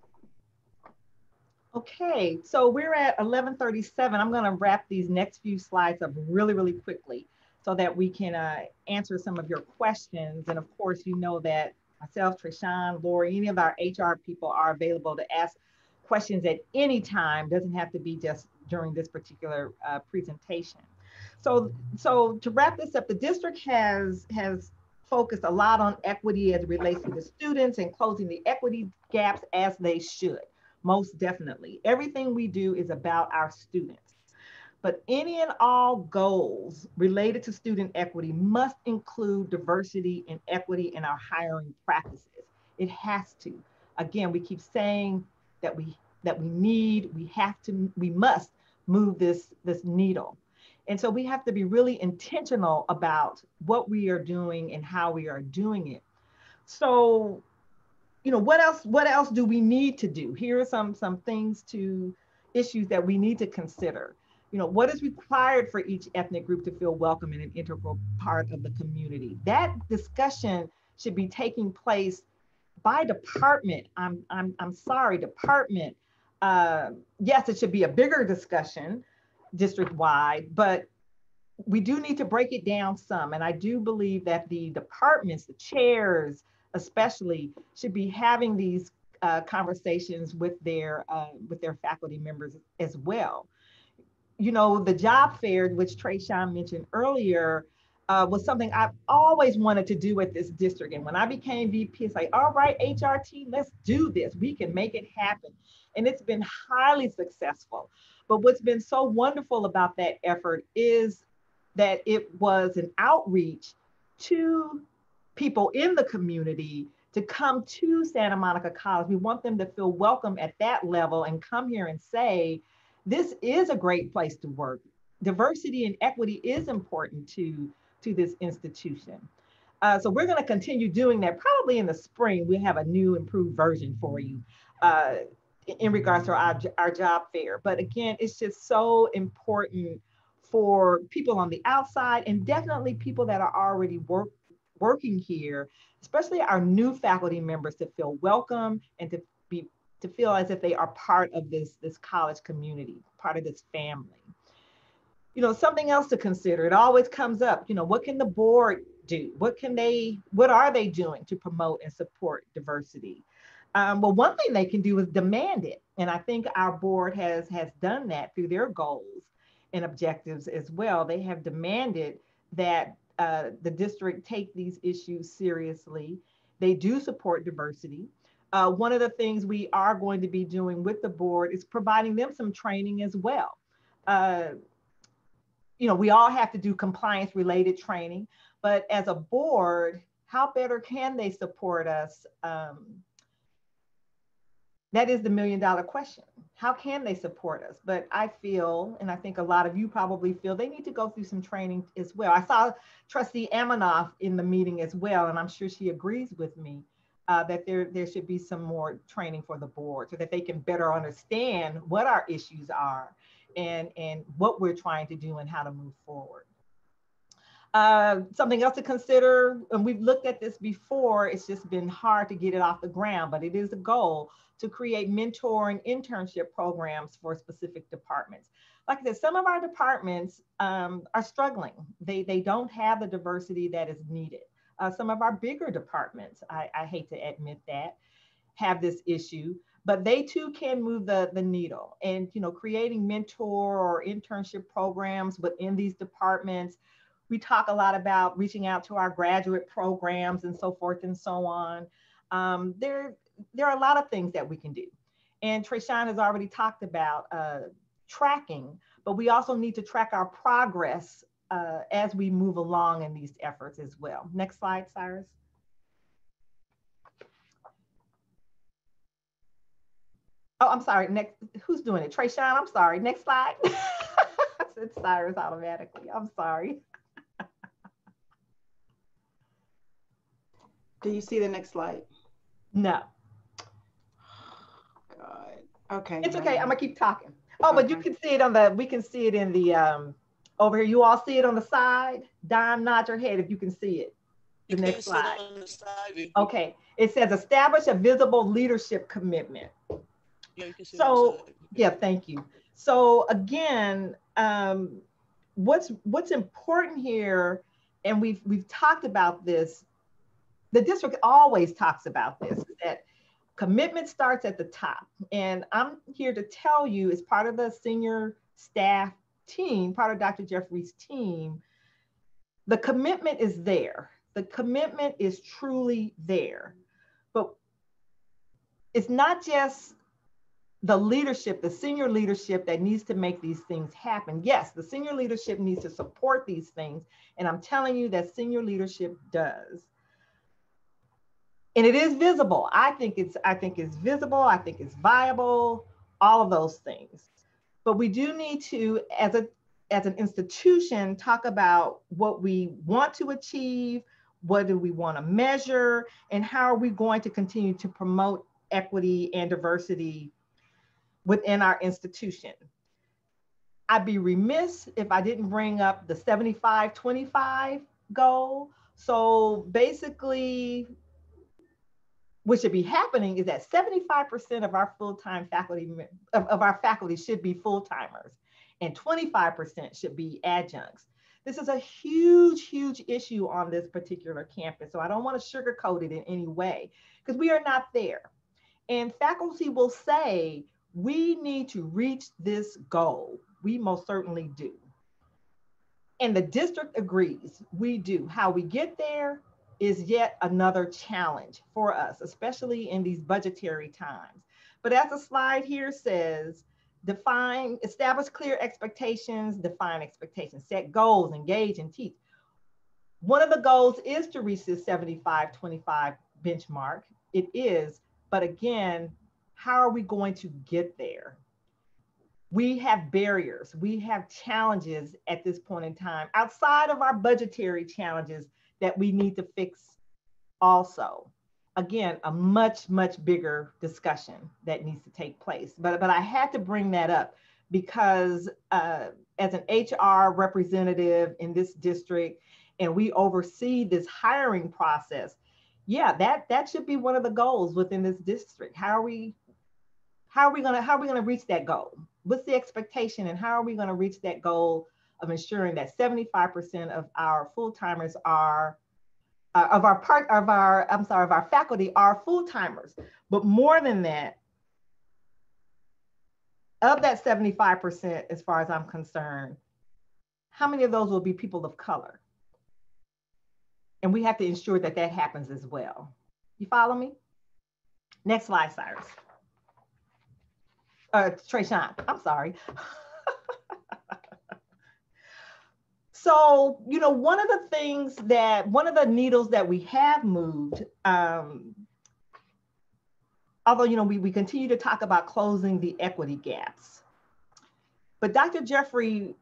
Okay, so we're at 1137. I'm gonna wrap these next few slides up really, really quickly so that we can uh, answer some of your questions. And of course, you know that myself, Trayshawn, Lori, any of our HR people are available to ask questions at any time. Doesn't have to be just during this particular uh, presentation. So, so to wrap this up, the district has has focused a lot on equity as it relates to the students and closing the equity gaps as they should. Most definitely. Everything we do is about our students. But any and all goals related to student equity must include diversity and equity in our hiring practices. It has to. Again, we keep saying that we that we need, we have to, we must move this, this needle. And so we have to be really intentional about what we are doing and how we are doing it. So, you know, what else, what else do we need to do? Here are some, some things to issues that we need to consider. You know, what is required for each ethnic group to feel welcome and an integral part of the community? That discussion should be taking place by department. I'm, I'm, I'm sorry, department. Uh, yes, it should be a bigger discussion, district wide, but we do need to break it down some. And I do believe that the departments, the chairs, especially, should be having these uh, conversations with their uh, with their faculty members as well. You know, the job fair, which Trayshawn mentioned earlier, uh, was something I've always wanted to do at this district. And when I became VP, it's like, all right, HRT, let's do this. We can make it happen. And it's been highly successful. But what's been so wonderful about that effort is that it was an outreach to people in the community to come to Santa Monica College. We want them to feel welcome at that level and come here and say, this is a great place to work. Diversity and equity is important to, to this institution. Uh, so we're going to continue doing that. Probably in the spring, we have a new improved version for you. Uh, in regards to our, our job fair. But again, it's just so important for people on the outside and definitely people that are already work, working here, especially our new faculty members to feel welcome and to be to feel as if they are part of this, this college community, part of this family. You know, something else to consider, it always comes up, you know, what can the board do? What can they, what are they doing to promote and support diversity? Um, well, one thing they can do is demand it. And I think our board has, has done that through their goals and objectives as well. They have demanded that uh, the district take these issues seriously. They do support diversity. Uh, one of the things we are going to be doing with the board is providing them some training as well. Uh, you know, we all have to do compliance related training, but as a board, how better can they support us um, that is the million dollar question. How can they support us? But I feel, and I think a lot of you probably feel, they need to go through some training as well. I saw Trustee Aminoff in the meeting as well, and I'm sure she agrees with me uh, that there, there should be some more training for the board so that they can better understand what our issues are and, and what we're trying to do and how to move forward. Uh, something else to consider, and we've looked at this before, it's just been hard to get it off the ground, but it is a goal to create mentoring internship programs for specific departments. Like I said, some of our departments um, are struggling. They, they don't have the diversity that is needed. Uh, some of our bigger departments, I, I hate to admit that, have this issue, but they too can move the, the needle. And you know, creating mentor or internship programs within these departments. We talk a lot about reaching out to our graduate programs and so forth and so on. Um, there, there are a lot of things that we can do. And Trayshawn has already talked about uh, tracking, but we also need to track our progress uh, as we move along in these efforts as well. Next slide, Cyrus. Oh, I'm sorry. Next, who's doing it? Trayshawn, I'm sorry. Next slide. [LAUGHS] I said Cyrus automatically. I'm sorry.
Do you see the next slide?
No.
God. Okay.
It's okay. I'm gonna keep talking. Oh, but you can see it on the, we can see it in the, um, over here. You all see it on the side? Dime, nod your head if you can see it. The
You
next
can't see
slide.
it on the side.
Okay. It says establish a visible leadership commitment.
Yeah, you can see it
So, yeah, thank you. So again, um, what's what's important here, and we've we've talked about this. The district always talks about this that commitment starts at the top, and I'm here to tell you, as part of the senior staff team, part of Dr. Jeffery's team, the commitment is there. The commitment is truly there, but it's not just the leadership, the senior leadership that needs to make these things happen. Yes, the senior leadership needs to support these things. And I'm telling you that senior leadership does. And it is visible. I think it's, I think it's visible. I think it's viable, all of those things. But we do need to, as a as an institution, talk about what we want to achieve, what do we want to measure, and how are we going to continue to promote equity and diversity within our institution. I'd be remiss if I didn't bring up the 75 25 goal. So basically, what should be happening is that 75% of our full-time faculty of, of our faculty should be full-timers and 25% should be adjuncts. This is a huge, huge issue on this particular campus. So I don't want to sugarcoat it in any way because we are not there. And faculty will say, we need to reach this goal. We most certainly do. And the district agrees, we do. How we get there is yet another challenge for us, especially in these budgetary times. But as the slide here says, define, establish clear expectations, define expectations, set goals, engage and teach. One of the goals is to reach this 75-25 benchmark. It is, but again, how are we going to get there? We have barriers, we have challenges at this point in time outside of our budgetary challenges that we need to fix also. Again, a much, much bigger discussion that needs to take place. But, but I had to bring that up because uh, as an HR representative in this district, and we oversee this hiring process, yeah, that, that should be one of the goals within this district. How are we, how are we gonna, how are we gonna reach that goal? What's the expectation and how are we gonna reach that goal of ensuring that 75% of our full-timers are uh, of our part of our I'm sorry of our faculty are full-timers. But more than that of that 75% as far as I'm concerned how many of those will be people of color? And we have to ensure that that happens as well. You follow me? Next slide Cyrus. Uh Trayshawn I'm sorry [LAUGHS] So, you know, one of the things that, one of the needles that we have moved um, although, you know, we, we continue to talk about closing the equity gaps. But Dr. Jeffery,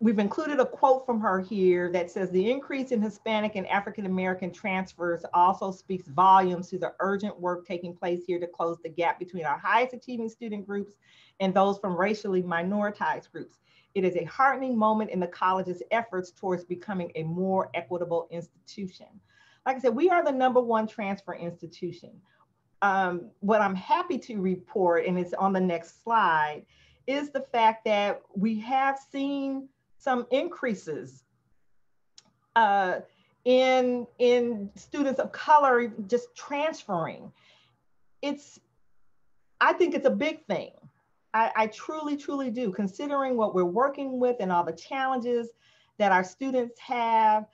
we've included a quote from her here that says the increase in Hispanic and African American transfers also speaks volumes to the urgent work taking place here to close the gap between our highest achieving student groups and those from racially minoritized groups. It is a heartening moment in the college's efforts towards becoming a more equitable institution. Like I said, we are the number one transfer institution. Um, what I'm happy to report, and it's on the next slide, is the fact that we have seen some increases uh, in, in students of color just transferring. It's, I think it's a big thing. I, I truly, truly do, considering what we're working with and all the challenges that our students have.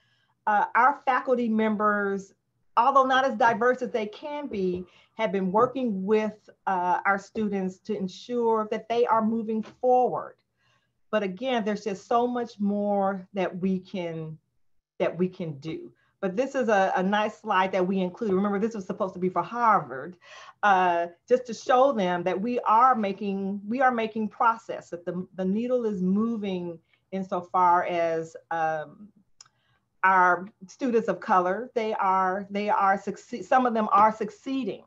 Uh, our faculty members, although not as diverse as they can be, have been working with uh, our students to ensure that they are moving forward. But again, there's just so much more that we can that we can do. But this is a, a nice slide that we include. Remember, this was supposed to be for Harvard, uh, just to show them that we are making we are making process, that the, the needle is moving insofar as um, our students of color, they are, they are succeed, some of them are succeeding.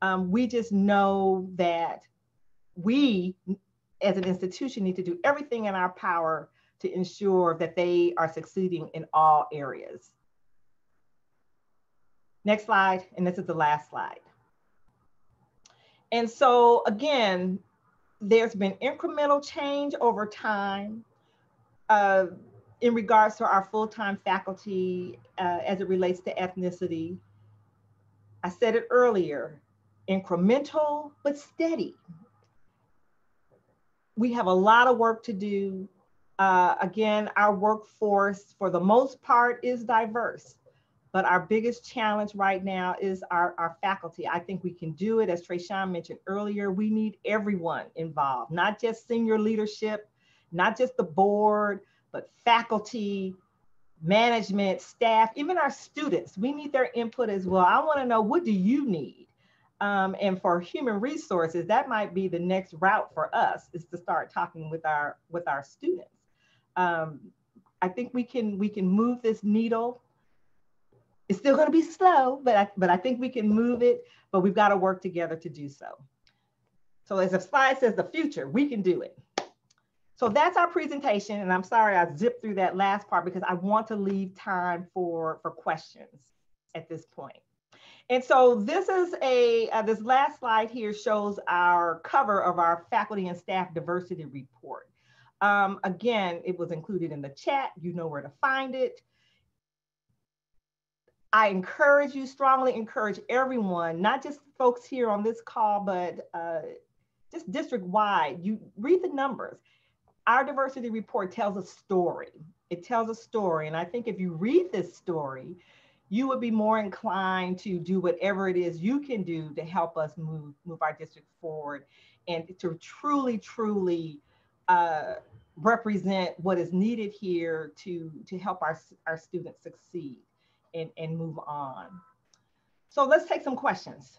Um, we just know that we as an institution need to do everything in our power to ensure that they are succeeding in all areas. Next slide, and this is the last slide. And so again, there's been incremental change over time uh, in regards to our full-time faculty uh, as it relates to ethnicity. I said it earlier, incremental but steady. We have a lot of work to do. Uh, again, our workforce for the most part is diverse, but our biggest challenge right now is our, our faculty. I think we can do it. As Trayshawn mentioned earlier, we need everyone involved, not just senior leadership, not just the board, but faculty, management, staff, even our students, we need their input as well. I wanna know, what do you need? Um, and for human resources, that might be the next route for us is to start talking with our with our students. Um, I think we can we can move this needle. It's still going to be slow, but I, but I think we can move it. But we've got to work together to do so. So as the slide says, the future, we can do it. So that's our presentation. And I'm sorry I zipped through that last part because I want to leave time for, for questions at this point. And so this is a, uh, this last slide here shows our cover of our faculty and staff diversity report. Um, again, it was included in the chat. You know where to find it. I encourage you, strongly encourage everyone, not just folks here on this call, but uh, just district wide, you read the numbers our diversity report tells a story. It tells a story. And I think if you read this story, you would be more inclined to do whatever it is you can do to help us move, move our district forward and to truly, truly uh, represent what is needed here to, to help our, our students succeed and, and move on. So let's take some questions.